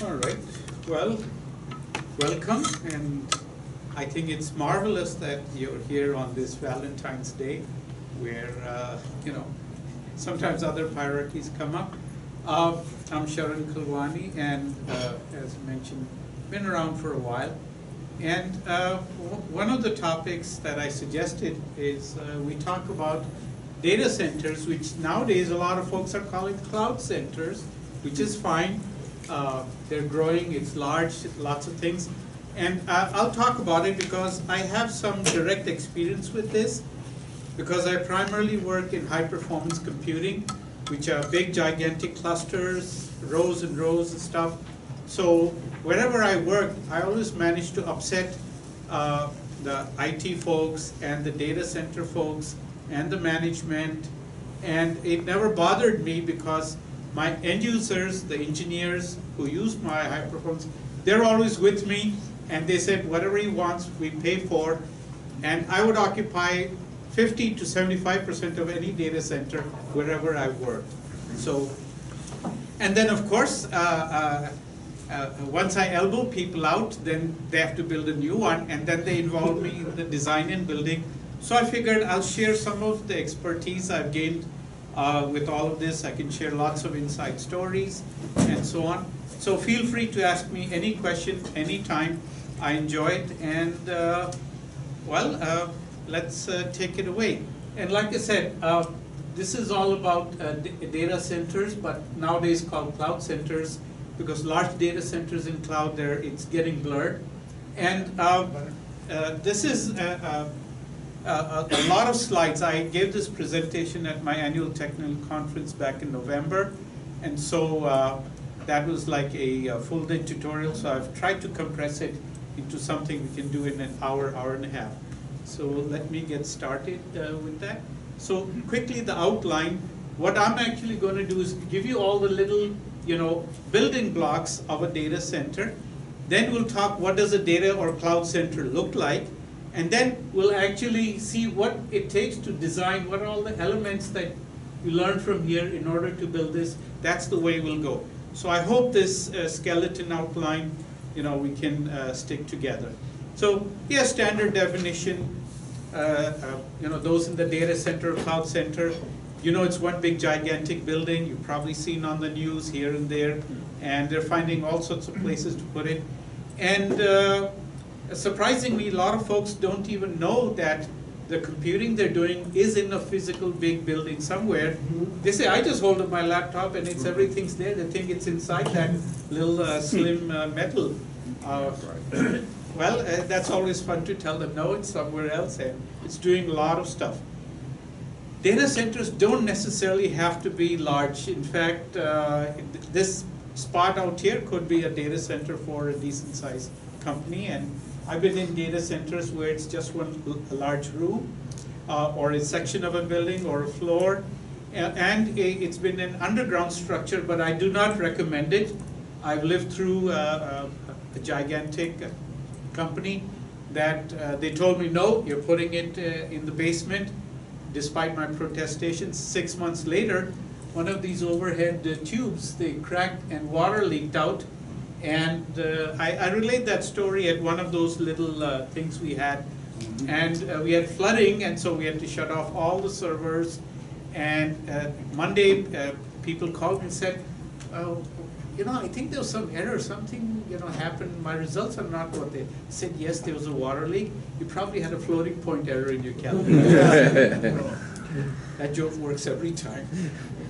All right, well, welcome, and I think it's marvelous that you're here on this Valentine's Day, where, uh, you know, sometimes other priorities come up. Uh, I'm Sharan Kalwani, and uh, as mentioned, been around for a while. And uh, one of the topics that I suggested is uh, we talk about data centers, which nowadays a lot of folks are calling cloud centers, which is fine. Uh, they're growing, it's large, lots of things. And uh, I'll talk about it because I have some direct experience with this, because I primarily work in high performance computing, which are big gigantic clusters, rows and rows and stuff. So wherever I work, I always manage to upset uh, the IT folks and the data center folks and the management. And it never bothered me because my end users, the engineers who use my high performance, they're always with me and they said whatever he wants, we pay for. And I would occupy 50 to 75% of any data center wherever I work. So, and then of course, uh, uh, uh, once I elbow people out, then they have to build a new one, and then they involve me in the design and building. So I figured I'll share some of the expertise I've gained uh, with all of this. I can share lots of inside stories and so on. So feel free to ask me any question anytime. I enjoy it, and uh, well, uh, let's uh, take it away. And like I said, uh, this is all about uh, data centers, but nowadays called cloud centers, because large data centers in cloud, there it's getting blurred. And this is uh, a, a lot of slides. I gave this presentation at my annual technical conference back in November, and so uh, that was like a, uh full day tutorial. So I've tried to compress it into something we can do in an hour, hour and a half. So let me get started uh, with that. So quickly, the outline. What I'm actually going to do is give you all the little, you know, building blocks of a data center. Then we'll talk what does a data or cloud center look like, and then we'll actually see what it takes to design. What are all the elements that you learn from here in order to build this? That's the way we'll go. So I hope this uh, skeleton outline, you know, we can uh, stick together. So here, standard definition. Uh, uh, you know, those in the data center, cloud center, you know it's one big gigantic building. You've probably seen on the news here and there, and they're finding all sorts of places to put it. And uh, surprisingly, a lot of folks don't even know that the computing they're doing is in a physical big building somewhere. They say, I just hold up my laptop and it's everything's there. They think it's inside that little uh, slim uh, metal. Uh, well, uh, that's always fun to tell them, no, it's somewhere else and it's doing a lot of stuff. Data centers don't necessarily have to be large. In fact, uh, this spot out here could be a data center for a decent sized company. And I've been in data centers where it's just one a large room uh, or a section of a building or a floor. And i- it's been an underground structure, but I do not recommend it. I've lived through uh, uh, a gigantic uh, company that uh, they told me, no, you're putting it uh, in the basement. Despite my protestations, six months later, one of these overhead uh, tubes, they cracked and water leaked out. And uh, I, I relayed that story at one of those little uh, things we had. And uh, we had flooding, and so we had to shut off all the servers. And uh, Monday, uh, people called and said, oh, you know, I think there was some error, something, you know, happened, my results are not what they said, yes, there was a water leak, you probably had a floating point error in your calculator. That joke works every time.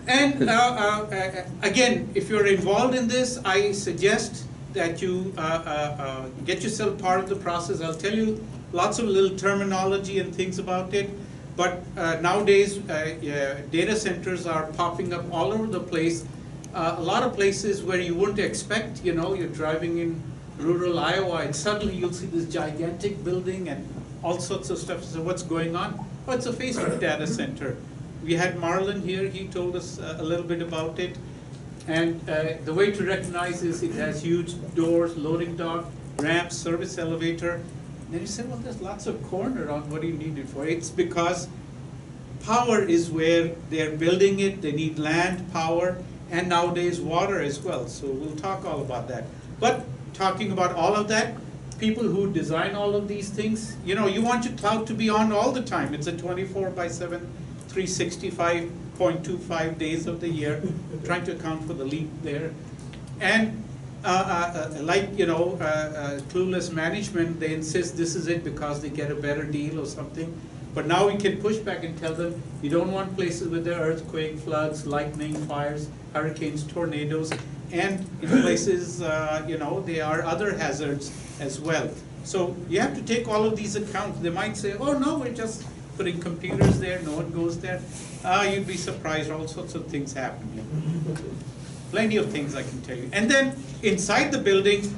And uh, uh, uh, again, if you're involved in this, I suggest that you uh, uh, get yourself part of the process. I'll tell you lots of little terminology and things about it. But nowadays, yeah, data centers are popping up all over the place. A lot of places where you wouldn't expect, you know, you're driving in rural Iowa and suddenly you'll see this gigantic building and all sorts of stuff. So what's going on? Oh, it's a Facebook data center. We had Marlon here, he told us uh, a little bit about it. And uh, the way to recognize is it has huge doors, loading dock, ramps, service elevator. Then you say, well, there's lots of corner on what do you need it for? It's because power is where they're building it, they need land, power, and nowadays water as well. So we'll talk all about that. But talking about all of that, people who design all of these things, you know, you want your cloud to be on all the time. It's a 24 by 7, 365.25 days of the year, trying to account for the leap there. And uh, uh, uh, like, you know, uh, uh, clueless management, they insist this is it because they get a better deal or something. But now we can push back and tell them, you don't want places with the earthquake, floods, lightning, fires, hurricanes, tornadoes, and in places, uh, you know, there are other hazards as well. So you have to take all of these accounts. They might say, oh no, we're just putting computers there, no one goes there. Ah, you'd be surprised, all sorts of things happen. Plenty of things I can tell you. And then inside the building,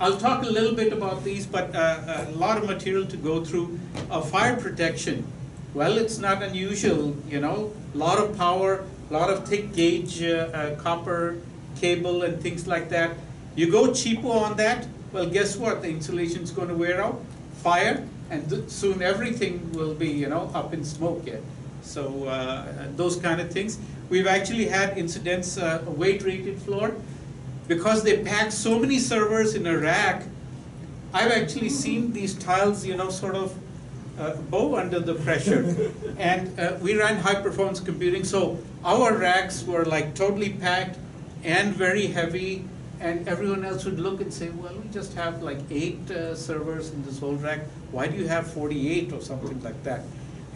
I'll talk a little bit about these, but uh, a lot of material to go through. Uh, fire protection, well, it's not unusual, you know, a lot of power, a lot of thick gauge uh, uh, copper cable and things like that. You go cheapo on that, well, guess what? The insulation's going to wear out, fire, and soon everything will be, you know, up in smoke yet. So uh, those kind of things. We've actually had incidents, uh, weight rated floor, because they pack so many servers in a rack, I've actually seen these tiles, you know, sort of uh, bow under the pressure. and uh, we ran high performance computing, so our racks were like totally packed and very heavy, and everyone else would look and say, well, we just have like eight uh, servers in this whole rack. Why do you have 48 or something like that?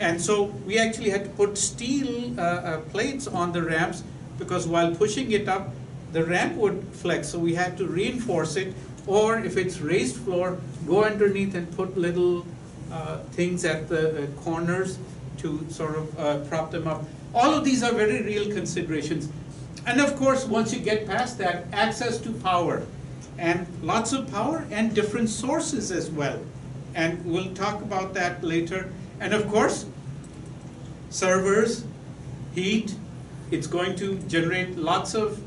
And so we actually had to put steel uh, uh, plates on the ramps because while pushing it up, the ramp would flex, so we had to reinforce it, or if it's raised floor, go underneath and put little uh, things at the uh, corners to sort of uh, prop them up. All of these are very real considerations. And of course, once you get past that, access to power. And lots of power and different sources as well. And we'll talk about that later. And of course, servers, heat, it's going to generate lots of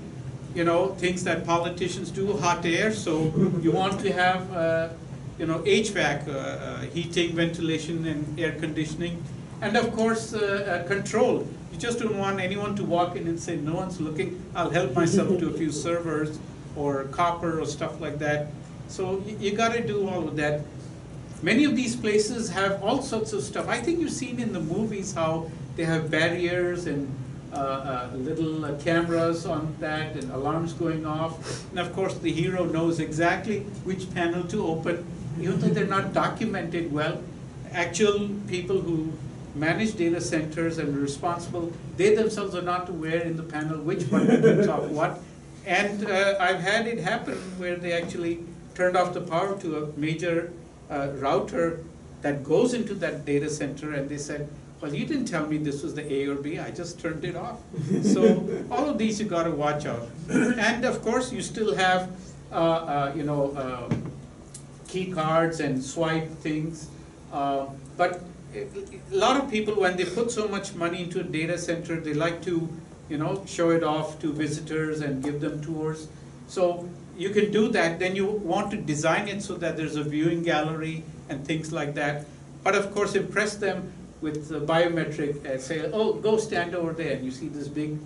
you know, things that politicians do, hot air, so you want to have, uh, you know, HVAC, uh, uh, heating, ventilation, and air conditioning. And of course, uh, uh, control. Just don't want anyone to walk in and say, no one's looking, I'll help myself to a few servers or copper or stuff like that. So you, you gotta do all of that. Many of these places have all sorts of stuff. I think you've seen in the movies how they have barriers and uh, uh, little uh, cameras on that and alarms going off. And of course, the hero knows exactly which panel to open, even though they're not documented well. Actual people who manage data centers and responsible, they themselves are not aware in the panel which button turns off what. And uh, I've had it happen where they actually turned off the power to a major uh, router that goes into that data center and they said, well, you didn't tell me this was the A or B, I just turned it off. so all of these you got to watch out. and of course, you still have, uh, uh, you know, uh, key cards and swipe things. Uh, but a lot of people, when they put so much money into a data center, they like to, you know, show it off to visitors and give them tours. So you can do that. Then you want to design it so that there's a viewing gallery and things like that. But of course, impress them with the biometric, uh, say, oh, go stand over there, and you see this big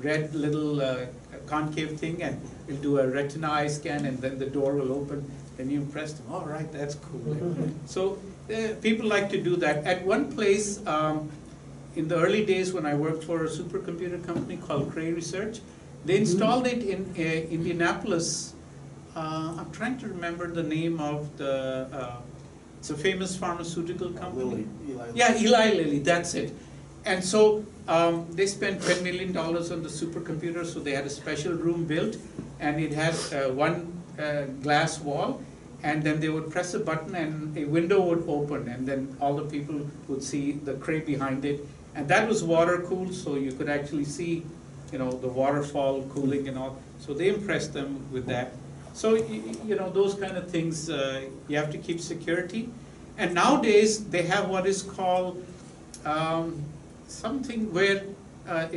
red little uh, concave thing, and we'll do a retina eye scan, and then the door will open, and you impress them, all right, that's cool. So uh, people like to do that. At one place, um, in the early days when I worked for a supercomputer company called Cray Research, they mm-hmm. installed it in uh, Indianapolis. Uh, I'm trying to remember the name of the uh, it's a famous pharmaceutical company. Lilly, Eli Lilly. Yeah, Eli Lilly, that's it. And so um, they spent $10 million on the supercomputer, so they had a special room built, and it had uh, one uh, glass wall, and then they would press a button and a window would open, and then all the people would see the Cray behind it. And that was water cooled, so you could actually see, you know, the waterfall cooling and all. So they impressed them with that. So, you know, those kind of things, uh, you have to keep security. And nowadays, they have what is called um, something where uh,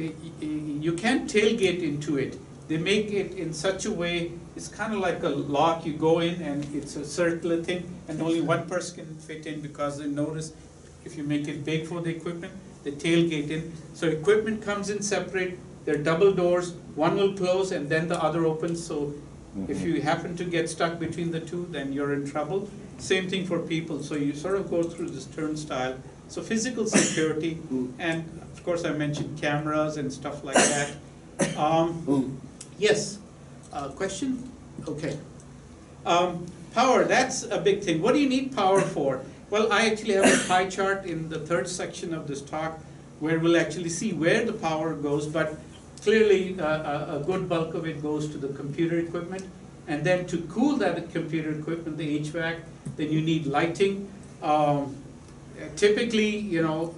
you can't tailgate into it. They make it in such a way, it's kind of like a lock, you go in and it's a circular thing, and only one person can fit in because they notice if you make it big for the equipment, the tailgate in. So equipment comes in separate, they're double doors, one will close and then the other opens, so if mm-hmm. you happen to get stuck between the two, then you're in trouble. Same thing for people, so you sort of go through this turnstile. So physical security, mm. and of course I mentioned cameras and stuff like that. Um, mm. Yes, uh, question? Okay. Um, power, that's a big thing. What do you need power for? Well, I actually have a pie chart in the third section of this talk where we'll actually see where the power goes, but clearly uh, a, good bulk of it goes to the computer equipment. And then to cool that computer equipment, the HVAC, then you need lighting. Um, typically, you know,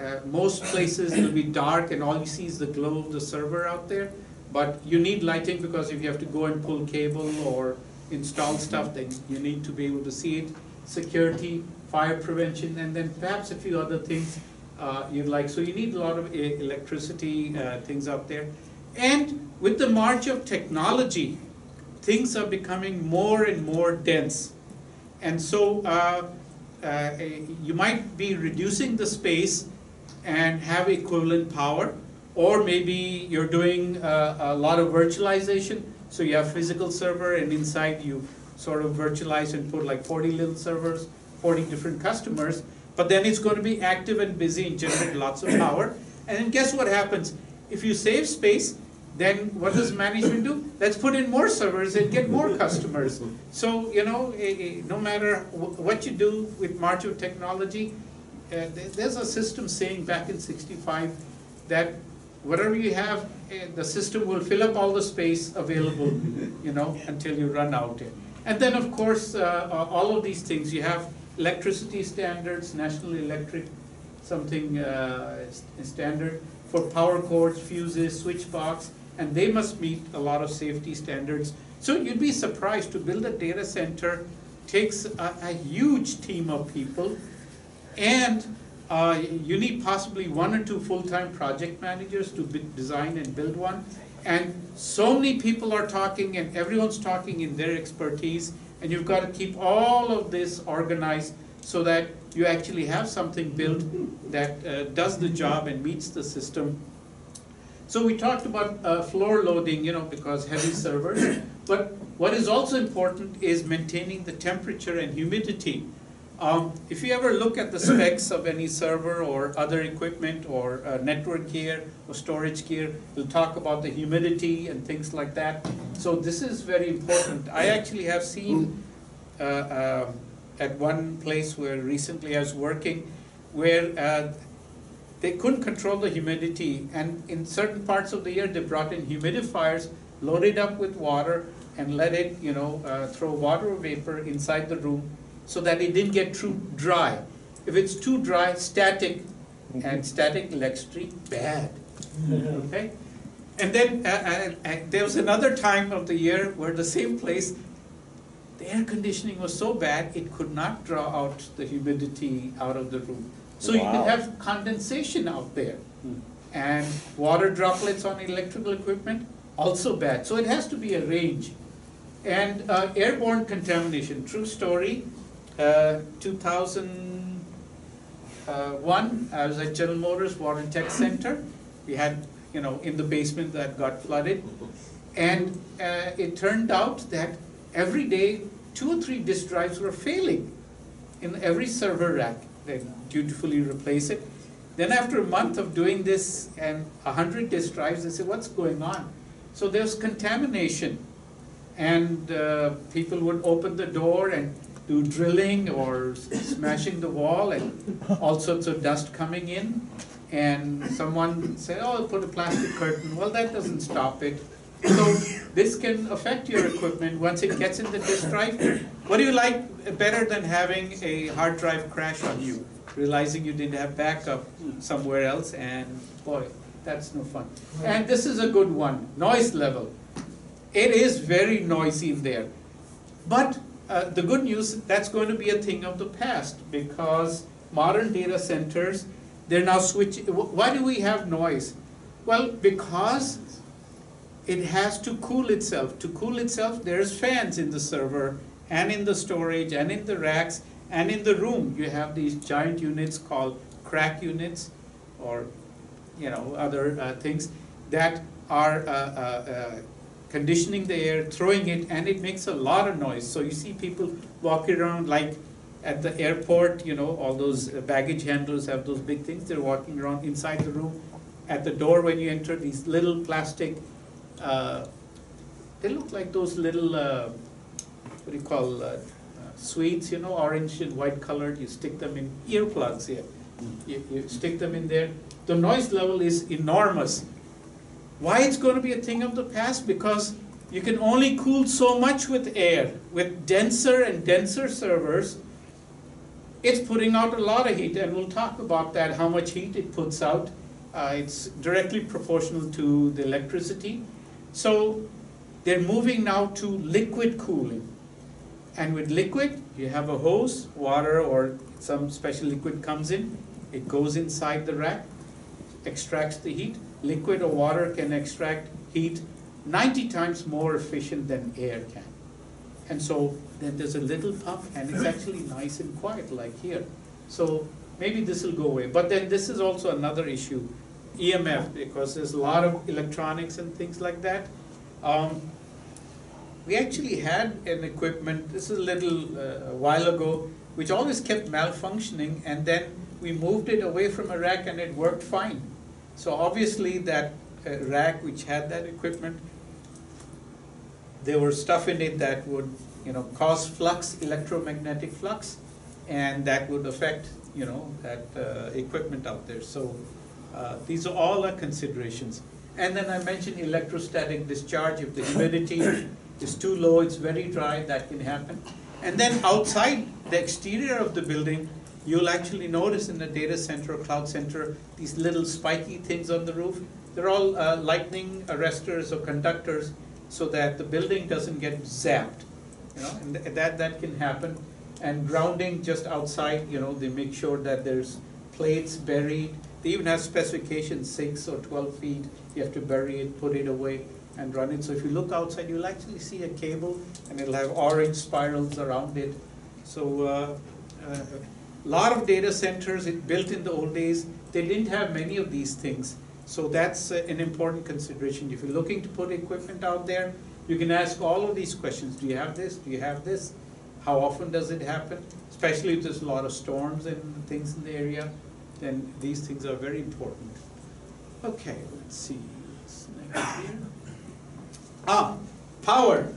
uh, most places it'll be dark and all you see is the glow of the server out there. But you need lighting because if you have to go and pull cable or install stuff, then you need to be able to see it. Security, fire prevention, and then perhaps a few other things uh, you'd like. So you need a lot of electricity uh, things up there. And with the march of technology, things are becoming more and more dense. And so uh, uh you might be reducing the space and have equivalent power, or maybe you're doing uh, a lot of virtualization, so you have physical server and inside you sort of virtualize and put like 40 little servers, 40 different customers, but then it's going to be active and busy and generate lots of power. And then guess what happens? If you save space, then what does management do? Let's put in more servers and get more customers. So, you know, eh, eh, no matter what you do with march of technology, uh, there's a system saying back in 65 that whatever you have, uh, the system will fill up all the space available, you know, until you run out. And then, of course, uh, all of these things, you have electricity standards, National Electric, something uh, standard for power cords, fuses, switch box, and they must meet a lot of safety standards. So you'd be surprised to build a data center takes a, a huge team of people and uh, you need possibly one or two full-time project managers to design and build one. And so many people are talking and everyone's talking in their expertise and you've got to keep all of this organized so that you actually have something built that uh, does the job and meets the system. So we talked about uh, floor loading, you know, because heavy servers, but what is also important is maintaining the temperature and humidity um, if you ever look at the specs of any server or other equipment or uh, network gear or storage gear, we'll talk about the humidity and things like that. So this is very important. I actually have seen uh, uh, at one place where recently I was working where uh, they couldn't control the humidity and in certain parts of the year they brought in humidifiers, loaded up with water and let it, you know, uh, throw water vapor inside the room so that it didn't get too dry. If it's too dry, static, and static electricity, bad. Okay? And then uh, uh, uh, there was another time of the year where the same place, the air conditioning was so bad it could not draw out the humidity out of the room. So wow. you could have condensation out there. Hmm. And water droplets on electrical equipment, also bad. So it has to be a range. And uh, airborne contamination, true story, 2001, I was at General Motors Warren Tech Center. We had, you know, in the basement that got flooded. And uh, it turned out that every day, two or three disk drives were failing in every server rack. They dutifully replace it. Then after a month of doing this and 100 disk drives, they said, what's going on? So there's contamination. And uh, people would open the door and do drilling or smashing the wall and all sorts of dust coming in. And someone said, oh, put a plastic curtain. Well, that doesn't stop it. So this can affect your equipment once it gets in the disk drive. What do you like better than having a hard drive crash on you? Realizing you didn't have backup somewhere else and boy, that's no fun. And this is a good one, noise level. It is very noisy in there. But uh, the good news, that's going to be a thing of the past because modern data centers, they're now switching. Why do we have noise? Well, because it has to cool itself. To cool itself, there's fans in the server and in the storage and in the racks and in the room. You have these giant units called CRAC units or you know other uh, things that are uh, uh, uh, conditioning the air, throwing it, and it makes a lot of noise. So you see people walking around like at the airport, you know, all those baggage handlers have those big things. They're walking around inside the room. At the door when you enter, these little plastic, uh, they look like those little, uh, what do you call, uh, uh, sweets, you know, orange and white colored. You stick them in earplugs here. You, you stick them in there. The noise level is enormous. Why it's going to be a thing of the past? Because you can only cool so much with air. With denser and denser servers, it's putting out a lot of heat, and we'll talk about that, how much heat it puts out. Uh, it's directly proportional to the electricity. So they're moving now to liquid cooling. And with liquid, you have a hose, water or some special liquid comes in, it goes inside the rack, extracts the heat. Liquid or water can extract heat 90 times more efficient than air can. And so then there's a little pump and it's actually nice and quiet like here. So maybe this will go away. But then this is also another issue, EMF, because there's a lot of electronics and things like that. Um, we actually had an equipment, this is a little uh, a while ago, which always kept malfunctioning and then we moved it away from a rack and it worked fine. So obviously that uh, rack which had that equipment, there were stuff in it that would you know, cause flux, electromagnetic flux, and that would affect you know, that uh, equipment out there. So uh, these are all our considerations. And then I mentioned electrostatic discharge. If the humidity is too low, it's very dry, that can happen. And then outside the exterior of the building, you'll actually notice in the data center or cloud center, these little spiky things on the roof. They're all uh, lightning arresters or conductors so that the building doesn't get zapped. You know, and that, that can happen. And grounding just outside, you know, they make sure that there's plates buried. They even have specifications, six or 12 feet. You have to bury it, put it away, and run it. So if you look outside, you'll actually see a cable, and it'll have orange spirals around it. So uh, uh, a lot of data centers built in the old days, they didn't have many of these things. So that's uh, an important consideration. If you're looking to put equipment out there, you can ask all of these questions. Do you have this? Do you have this? How often does it happen? Especially if there's a lot of storms and things in the area, then these things are very important. Okay, let's see. Ah, power.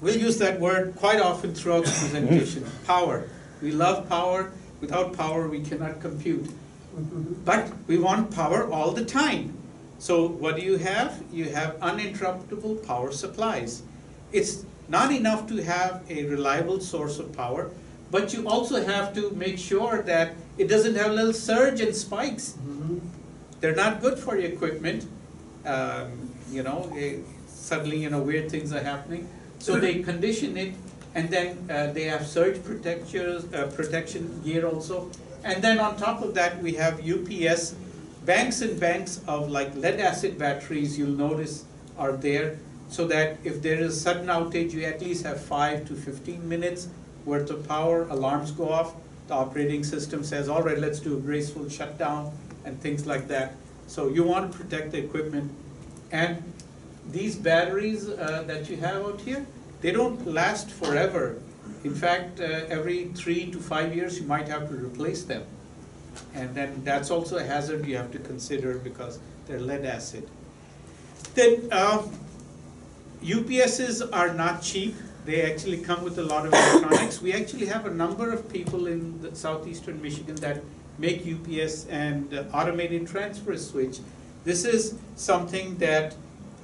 We'll use that word quite often throughout the presentation. Power. We love power. Without power, we cannot compute. But we want power all the time. So what do you have? You have uninterruptible power supplies. It's not enough to have a reliable source of power, but you also have to make sure that it doesn't have little surge and spikes. Mm -hmm. They're not good for your equipment. Um, you know, it, suddenly, you know, weird things are happening. So they condition it, and then uh, they have surge protectors, uh, protection gear also. And then on top of that, we have UPS banks and banks of like lead acid batteries you'll notice are there. So that if there is a sudden outage you at least have 5 to 15 minutes worth of power alarms go off. The operating system says all right let's do a graceful shutdown and things like that. So you want to protect the equipment. And these batteries uh, that you have out here they don't last forever in fact uh, every three to five years you might have to replace them and then that's also a hazard you have to consider because they're lead acid. Then uh, UPSs are not cheap. They actually come with a lot of electronics. We actually have a number of people in the southeastern Michigan that make UPS and uh, automated transfer switch. This is something that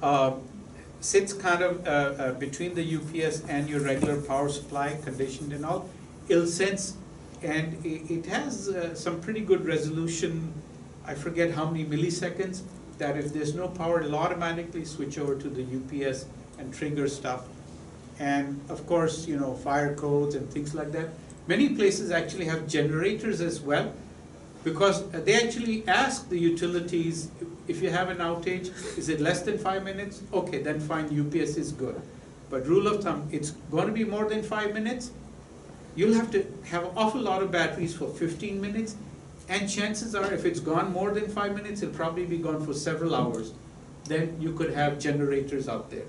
uh, sits kind of uh, uh, between the UPS and your regular power supply, conditioned and all. It'll sense and it, has uh, some pretty good resolution. I forget how many milliseconds. That if there's no power, it'll automatically switch over to the UPS and trigger stuff. And of course, you know, fire codes and things like that. Many places actually have generators as well, because they actually ask the utilities if you have an outage, is it less than five minutes? Okay, then fine, UPS is good. But rule of thumb, it's going to be more than five minutes, you'll have to have an awful lot of batteries for 15 minutes, and chances are if it's gone more than five minutes, it'll probably be gone for several hours. then you could have generators out there.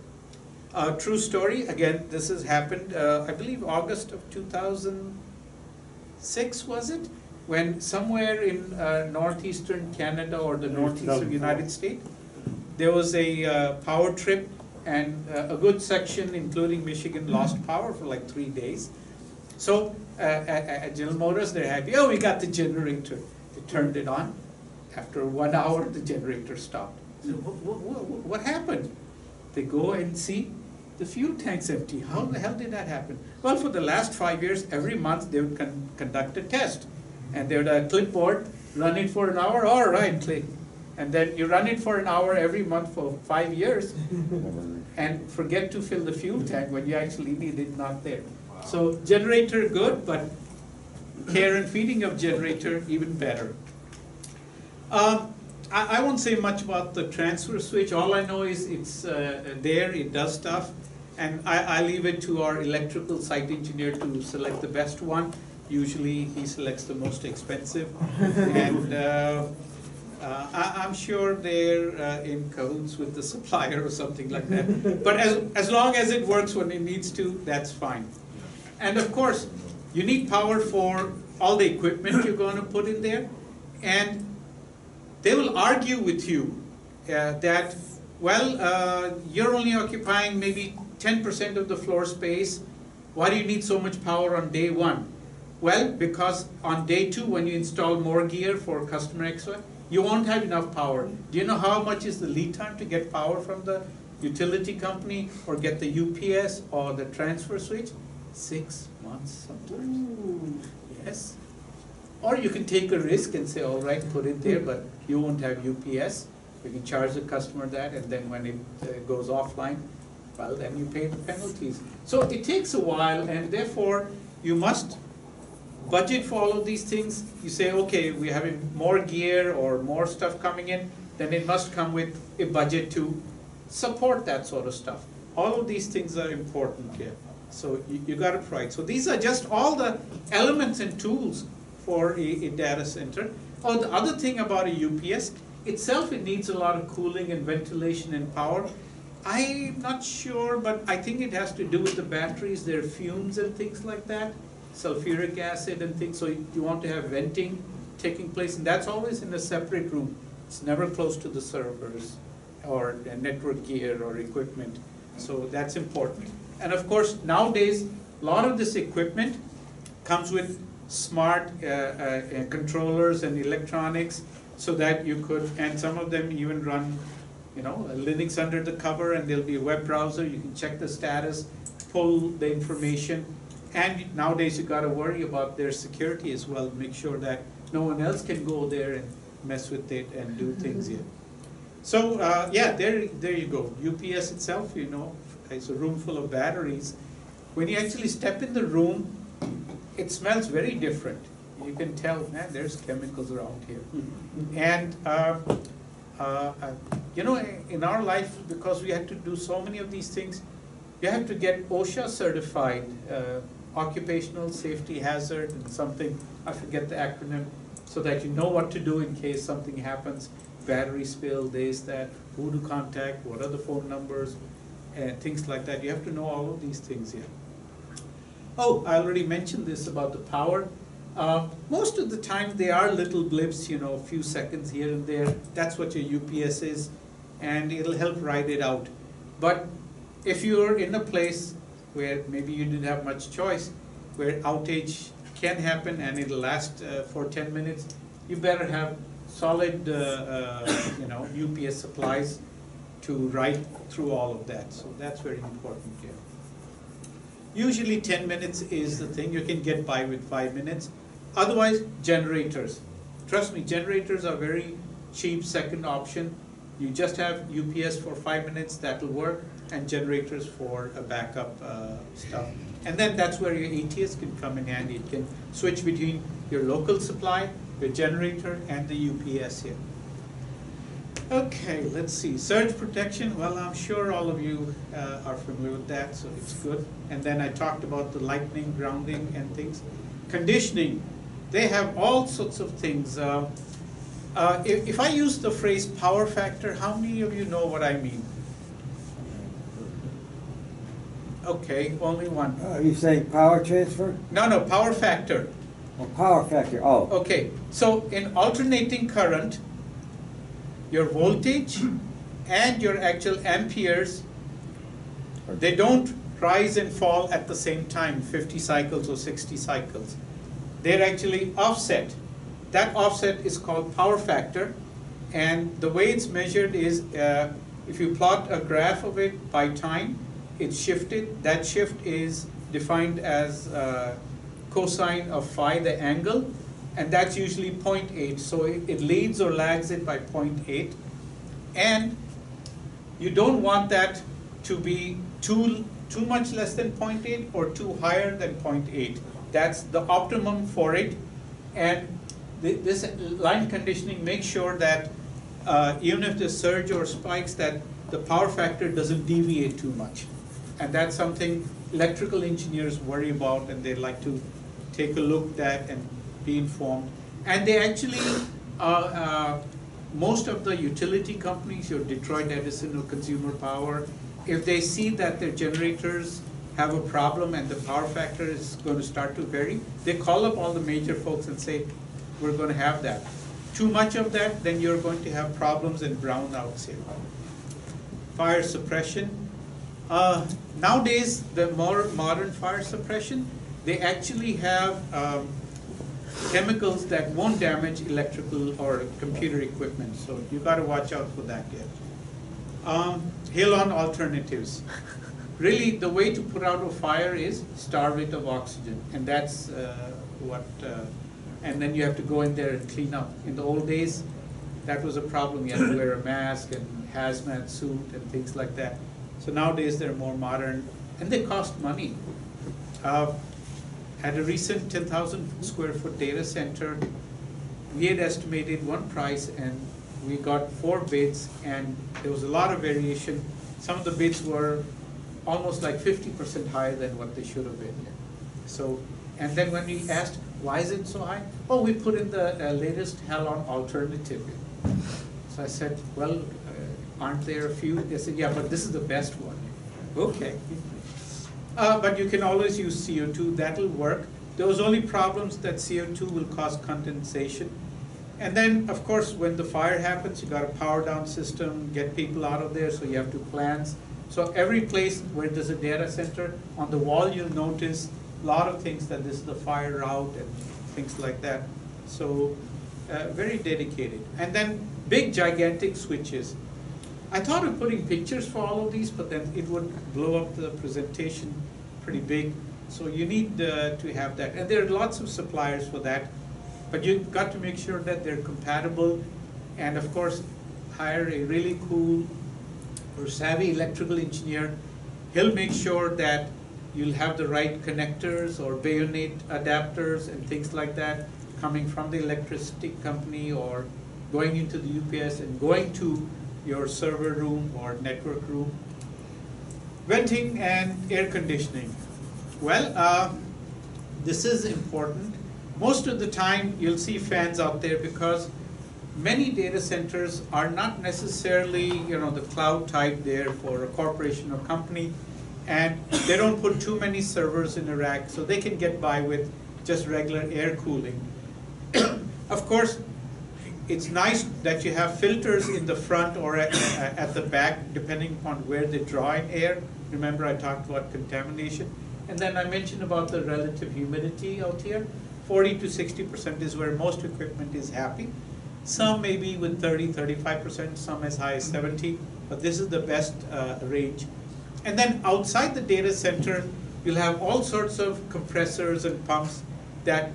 Uh, true story, again, this has happened, uh, I believe August of two thousand six, was it? When somewhere in uh, northeastern Canada or the northeastern United States, there was a uh, power trip and uh, a good section, including Michigan, lost power for like three days. So uh, at, at General Motors, they're happy, oh, we got the generator. They turned it on. After one hour, the generator stopped. So what, what, what, what happened? They go and see the fuel tank's empty. How the hell did that happen? Well, for the last five years, every month they would con conduct a test. And have a clipboard, run it for an hour, all right, click. And then you run it for an hour every month for five years and forget to fill the fuel tank when you actually need it not there. So generator good, but care and feeding of generator even better. Um, I, I won't say much about the transfer switch. All I know is it's uh, there, it does stuff. And I, I leave it to our electrical site engineer to select the best one. Usually he selects the most expensive. And uh, uh, I, I'm sure they're uh, in cahoots with the supplier or something like that. But as, as long as it works when it needs to, that's fine. And of course, you need power for all the equipment you're going to put in there. And they will argue with you uh, that, well, uh, you're only occupying maybe 10% of the floor space. Why do you need so much power on day one? Well, because on day two, when you install more gear for customer XY, you won't have enough power. Do you know how much is the lead time to get power from the utility company or get the UPS or the transfer switch? Six months sometimes. Yes. Or you can take a risk and say, all right, put it there, but you won't have UPS. You can charge the customer that, and then when it uh, goes offline, well, then you pay the penalties. So it takes a while, and therefore, you must budget for all of these things. You say, okay, we're having more gear or more stuff coming in, then it must come with a budget to support that sort of stuff. All of these things are important here. So you, you got it right. So these are just all the elements and tools for a, a data center. Oh, the other thing about a UPS, itself it needs a lot of cooling and ventilation and power. I'm not sure, but I think it has to do with the batteries, their fumes and things like that, sulfuric acid and things, so you want to have venting taking place, and that's always in a separate room. It's never close to the servers or network gear or equipment, so that's important. And of course, nowadays, a lot of this equipment comes with smart uh, uh, controllers and electronics so that you could, and some of them even run, you know, Linux under the cover and there'll be a web browser, you can check the status, pull the information, and nowadays you gotta worry about their security as well, make sure that no one else can go there and mess with it and do things here. So, uh, yeah, there, there you go. UPS itself, you know, is a room full of batteries. When you actually step in the room, it smells very different. You can tell, man, there's chemicals around here. And, uh, uh, uh, you know, in our life, because we have to do so many of these things, you have to get OSHA certified, uh, occupational safety hazard and something, I forget the acronym, so that you know what to do in case something happens, battery spill, this, that, who to contact, what are the phone numbers, and things like that. You have to know all of these things here. Oh, I already mentioned this about the power. Uh, most of the time they are little blips, you know, a few seconds here and there. That's what your UPS is, and it'll help ride it out. But if you're in a place where maybe you didn't have much choice, where outage can happen and it'll last uh, for 10 minutes, you better have solid, uh, uh you know, UPS supplies to ride through all of that. So that's very important here. Usually 10 minutes is the thing, you can get by with five minutes. Otherwise, generators. Trust me, generators are very cheap second option. You just have UPS for five minutes, that'll work, and generators for a backup uh, stuff. And then that's where your ATS can come in handy. It can switch between your local supply, your generator, and the UPS here. Okay, let's see. Surge protection, well, I'm sure all of you uh, are familiar with that, so it's good. And then I talked about the lightning, grounding, and things. Conditioning, they have all sorts of things. Uh, Uh, if, if I use the phrase power factor, how many of you know what I mean? Okay, only one. Are you saying power transfer? No, no, power factor. Or power factor, oh. Okay, so in alternating current, your voltage and your actual amperes, they don't rise and fall at the same time, 50 cycles or 60 cycles. They're actually offset. That offset is called power factor, and the way it's measured is uh, if you plot a graph of it by time, it's shifted. That shift is defined as uh, cosine of phi, the angle, and that's usually 0.8. So it, it leads or lags it by 0.8. And you don't want that to be too, too much less than 0.8 or too higher than 0.8. That's the optimum for it. And th this line conditioning makes sure that uh, even if there's surge or spikes, that the power factor doesn't deviate too much. And that's something electrical engineers worry about and they like to take a look at and be informed. And they actually, uh, uh, most of the utility companies, your Detroit Edison or Consumer Power, if they see that their generators have a problem and the power factor is going to start to vary, they call up all the major folks and say, we're going to have that. Too much of that, then you're going to have problems and brownouts here. Fire suppression. Uh, nowadays, the more modern fire suppression, they actually have um, chemicals that won't damage electrical or computer equipment. So you got to watch out for that yet. Um, halon alternatives. Really, the way to put out a fire is starve it of oxygen, and that's uh, what. Uh, and then you have to go in there and clean up. In the old days, that was a problem. You had to wear a mask and hazmat suit and things like that. So nowadays they're more modern, and they cost money. Uh, at a recent 10,000 square foot data center, we had estimated one price and we got four bids and there was a lot of variation. Some of the bids were almost like 50% higher than what they should have been. So, and then when we asked, why is it so high? Oh, we put in the uh, latest Halon alternative. So I said, well, aren't there a few? They said, yeah, but this is the best one. Okay. Uh, but you can always use CO2, that'll work. Those only problems that CO2 will cause condensation. And then, of course, when the fire happens, you got a power down system, get people out of there, so you have to plans. So every place where there's a data center, on the wall you'll notice a lot of things that this is the fire route and things like that. So uh, very dedicated. And then big gigantic switches. I thought of putting pictures for all of these, but then it would blow up the presentation pretty big. So you need uh, to have that. And there are lots of suppliers for that. But you've got to make sure that they're compatible. And of course, hire a really cool or savvy electrical engineer. He'll make sure that you'll have the right connectors or bayonet adapters and things like that coming from the electricity company or going into the UPS and going to your server room or network room. Venting and air conditioning. Well, uh, this is important. Most of the time you'll see fans out there because many data centers are not necessarily you know the cloud type there for a corporation or company and they don't put too many servers in a rack so they can get by with just regular air cooling. of course, it's nice that you have filters in the front or at, at the back, depending upon where they draw in air. Remember I talked about contamination. And then I mentioned about the relative humidity out here. 40 to 60% is where most equipment is happy. Some maybe with 30, 35%, some as high as 70, but this is the best uh, range. And then outside the data center, you'll have all sorts of compressors and pumps that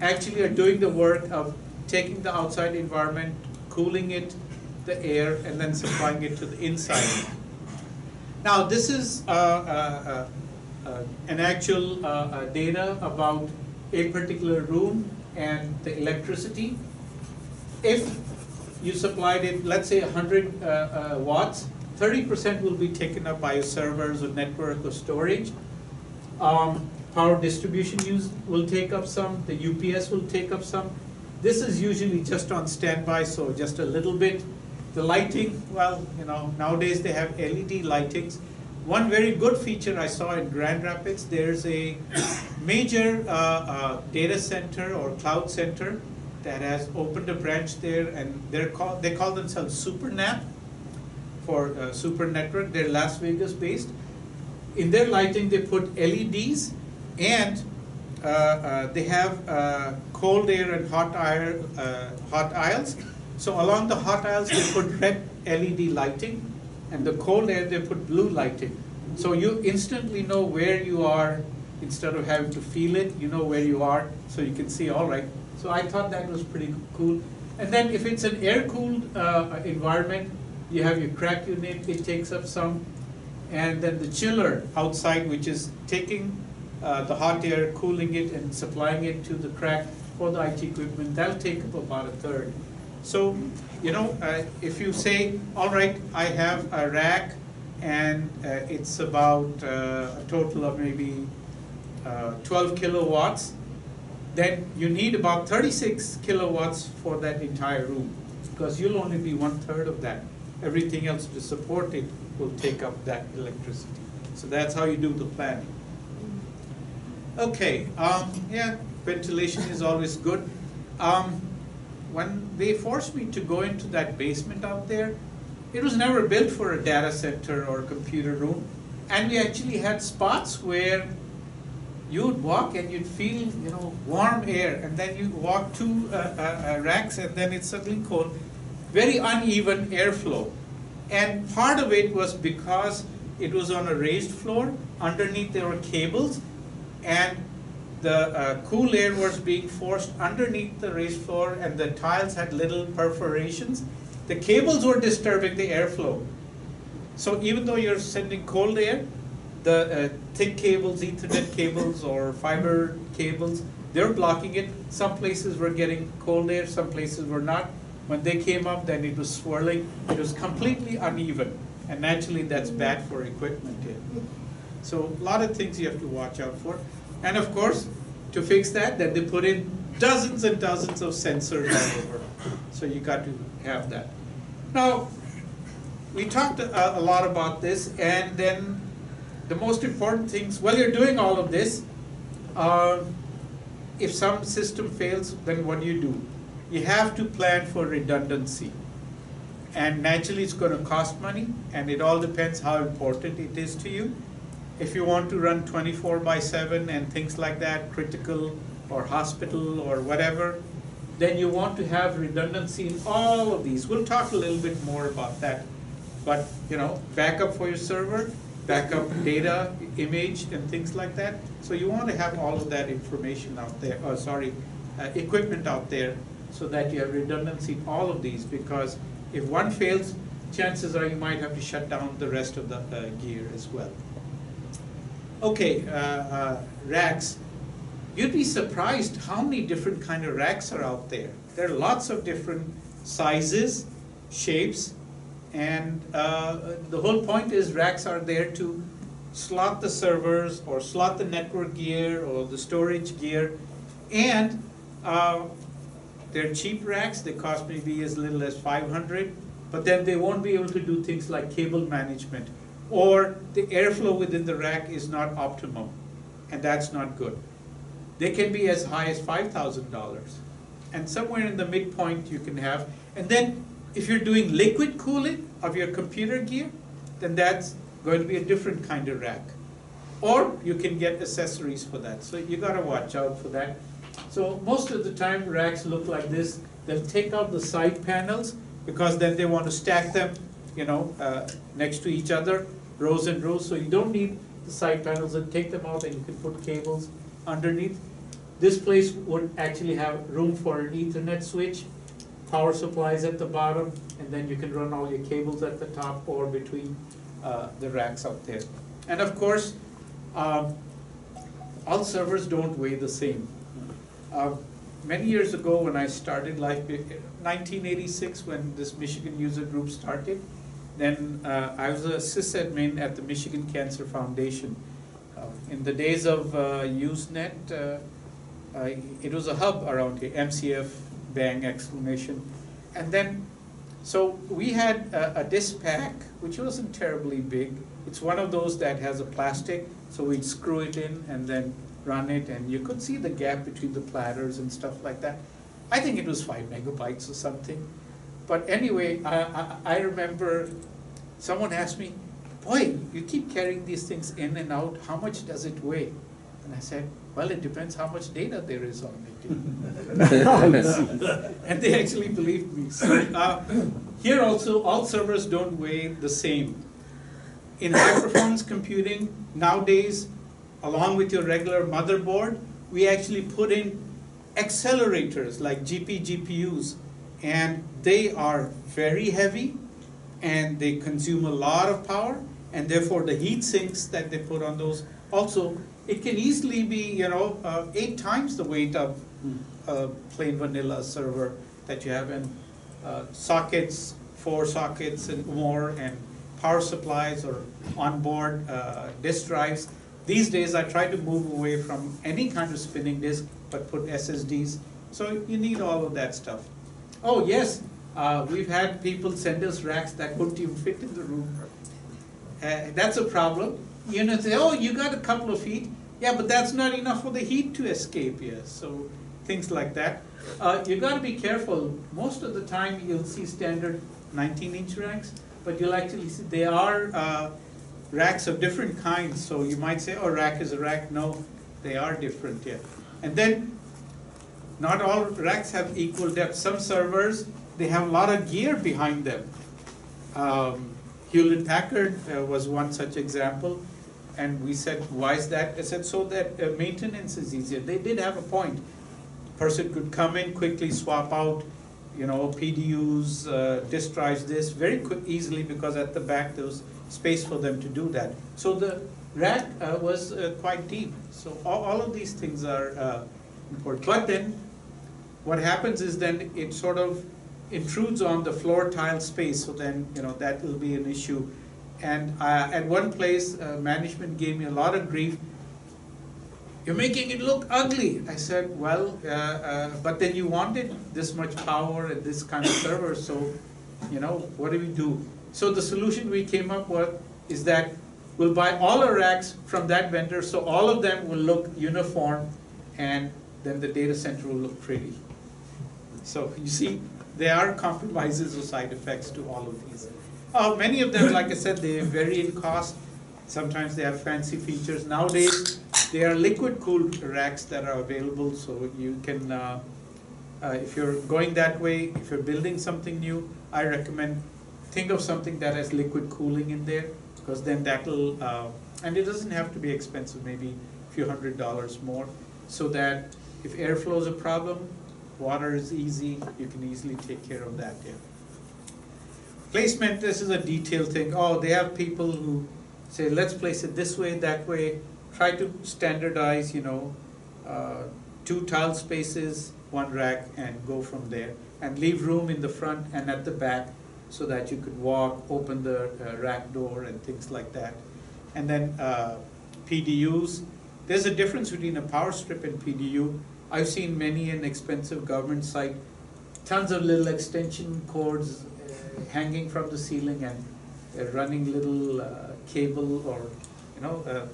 actually are doing the work of taking the outside environment, cooling it, the air, and then supplying it to the inside. Now, this is uh, uh, uh, uh an actual uh, uh, data about a particular room and the electricity. If you supplied it, let's say 100 watts, 30% will be taken up by servers or network or storage. Um, power distribution use will take up some, the UPS will take up some, This is usually just on standby, so just a little bit. The lighting, well, you know, nowadays they have LED lightings. One very good feature I saw in Grand Rapids, there's a major uh, uh, data center or cloud center that has opened a branch there, and they're called, they call themselves SuperNAP for uh, Super Network. They're Las Vegas based. In their lighting, they put LEDs and uh, uh, they have uh, cold air and hot air, uh, hot aisles. So along the hot aisles, they put red LED lighting, and the cold air they put blue lighting. So you instantly know where you are instead of having to feel it. You know where you are, so you can see. All right. So I thought that was pretty cool. And then if it's an air-cooled uh, environment, you have your CRAC unit. It takes up some, and then the chiller outside, which is taking uh, the hot air, cooling it and supplying it to the CRAC for the IT equipment, that'll take up about a third. So, you know, uh, if you say, all right, I have a rack and uh, it's about uh, a total of maybe uh, 12 kilowatts, then you need about 36 kilowatts for that entire room because you'll only be one third of that. Everything else to support it will take up that electricity. So that's how you do the planning. Okay, um, yeah, ventilation is always good. Um, when they forced me to go into that basement out there, it was never built for a data center or computer room. And we actually had spots where you would walk and you'd feel, you know, warm air, and then you walk two uh, uh, racks, and then it's suddenly cold. Very uneven airflow, and part of it was because it was on a raised floor. Underneath there were cables, and the uh, cool air was being forced underneath the raised floor, and the tiles had little perforations. The cables were disturbing the airflow. So even though you're sending cold air, the uh, thick cables, Ethernet cables or fiber cables, they're blocking it. Some places were getting cold air, some places were not. When they came up, then it was swirling. It was completely uneven, and naturally that's bad for equipment here. So a lot of things you have to watch out for. And of course, to fix that, then they put in dozens and dozens of sensors all over. So you got to have that. Now, we talked a, a lot about this, and then the most important things, while you're doing all of this, uh, if some system fails, then what do you do? You have to plan for redundancy. And naturally, it's going to cost money, and it all depends how important it is to you. If you want to run 24 by 7 and things like that, critical or hospital or whatever, then you want to have redundancy in all of these. We'll talk a little bit more about that. But, you know, backup for your server, backup data, image, and things like that. So you want to have all of that information out there, oh, sorry, uh, equipment out there so that you have redundancy in all of these because if one fails, chances are you might have to shut down the rest of the uh, gear as well. Okay, uh, uh, racks. You'd be surprised how many different kind of racks are out there. There are lots of different sizes, shapes, and uh, the whole point is racks are there to slot the servers or slot the network gear or the storage gear. And uh, they're cheap racks, they cost maybe as little as 500, but then they won't be able to do things like cable management. Or the airflow within the rack is not optimum, and that's not good. They can be as high as $5,000. And somewhere in the midpoint you can have, and then if you're doing liquid cooling of your computer gear, then that's going to be a different kind of rack. Or you can get accessories for that. So you gotta watch out for that. So most of the time racks look like this. They'll take out the side panels because then they want to stack them, you know, uh, next to each other, rows and rows. So you don't need the side panels and take them out and you can put cables underneath. This place would actually have room for an ethernet switch, power supplies at the bottom, and then you can run all your cables at the top or between uh, the racks out there. And of course, um, all servers don't weigh the same. Uh, many years ago when I started Life, 1986 when this Michigan user group started, then uh, I was a sysadmin at the Michigan Cancer Foundation. Uh, in the days of uh, Usenet, uh, it was a hub around here, MCF bang exclamation. And then, so we had a, a disc pack, which wasn't terribly big. It's one of those that has a plastic, so we'd screw it in and then run it, and you could see the gap between the platters and stuff like that. I think it was five megabytes or something. But anyway, I, I, I remember someone asked me, boy, you keep carrying these things in and out, how much does it weigh? And I said, well, it depends how much data there is on it. and they actually believed me. So uh, here also, all servers don't weigh the same. In high performance computing, nowadays, along with your regular motherboard, we actually put in accelerators like GP GPUs, and they are very heavy and they consume a lot of power, and therefore the heat sinks that they put on those also it can easily be you know uh, eight times the weight of a plain vanilla server that you have in uh, sockets, four sockets and more, and power supplies or onboard uh, disk drives. These days, I try to move away from any kind of spinning disk, but put SSDs. So you need all of that stuff. Oh yes, uh, we've had people send us racks that wouldn't even fit in the room. Uh, that's a problem. You know, say, oh, you got a couple of feet. Yeah, but that's not enough for the heat to escape here. So things like that. Uh, you got to be careful. Most of the time, you'll see standard 19-inch racks, but you'll actually see they are uh, racks of different kinds. So you might say, oh, rack is a rack. No, they are different here. And then, not all racks have equal depth. Some servers they have a lot of gear behind them. Um, Hewlett Packard uh, was one such example, and we said, why is that? I said, so that uh, maintenance is easier. They did have a point. Person could come in, quickly swap out, you know, PDUs, uh, disk drives, this very quick, easily because at the back there was space for them to do that. So the rack uh, was uh, quite deep. So all, all of these things are uh, important. But then, what happens is then it sort of intrudes on the floor tile space, so then, you know, that will be an issue. And uh, at one place, uh, management gave me a lot of grief. You're making it look ugly. I said, well, uh, uh, but then you wanted this much power and this kind of server, so, you know, what do we do? So the solution we came up with is that we'll buy all our racks from that vendor, so all of them will look uniform, and then the data center will look pretty. So you see, there are compromises or side effects to all of these. Uh, many of them, like I said, they vary in cost. Sometimes they have fancy features. Nowadays, there are liquid cooled racks that are available, so you can, uh, uh, if you're going that way, if you're building something new, I recommend think of something that has liquid cooling in there, because then that'll, uh, and it doesn't have to be expensive, maybe a few hundred dollars more, so that if airflow is a problem, Water is easy, you can easily take care of that, yeah. Placement, this is a detailed thing. Oh, they have people who say, let's place it this way, that way. Try to standardize, you know, uh, two tile spaces, one rack, and go from there. And leave room in the front and at the back so that you could walk, open the uh, rack door and things like that. And then uh, PDUs. There's a difference between a power strip and PDU. I've seen many an expensive government site, tons of little extension cords uh, hanging from the ceiling and uh, running little uh, cable or, you know, uh,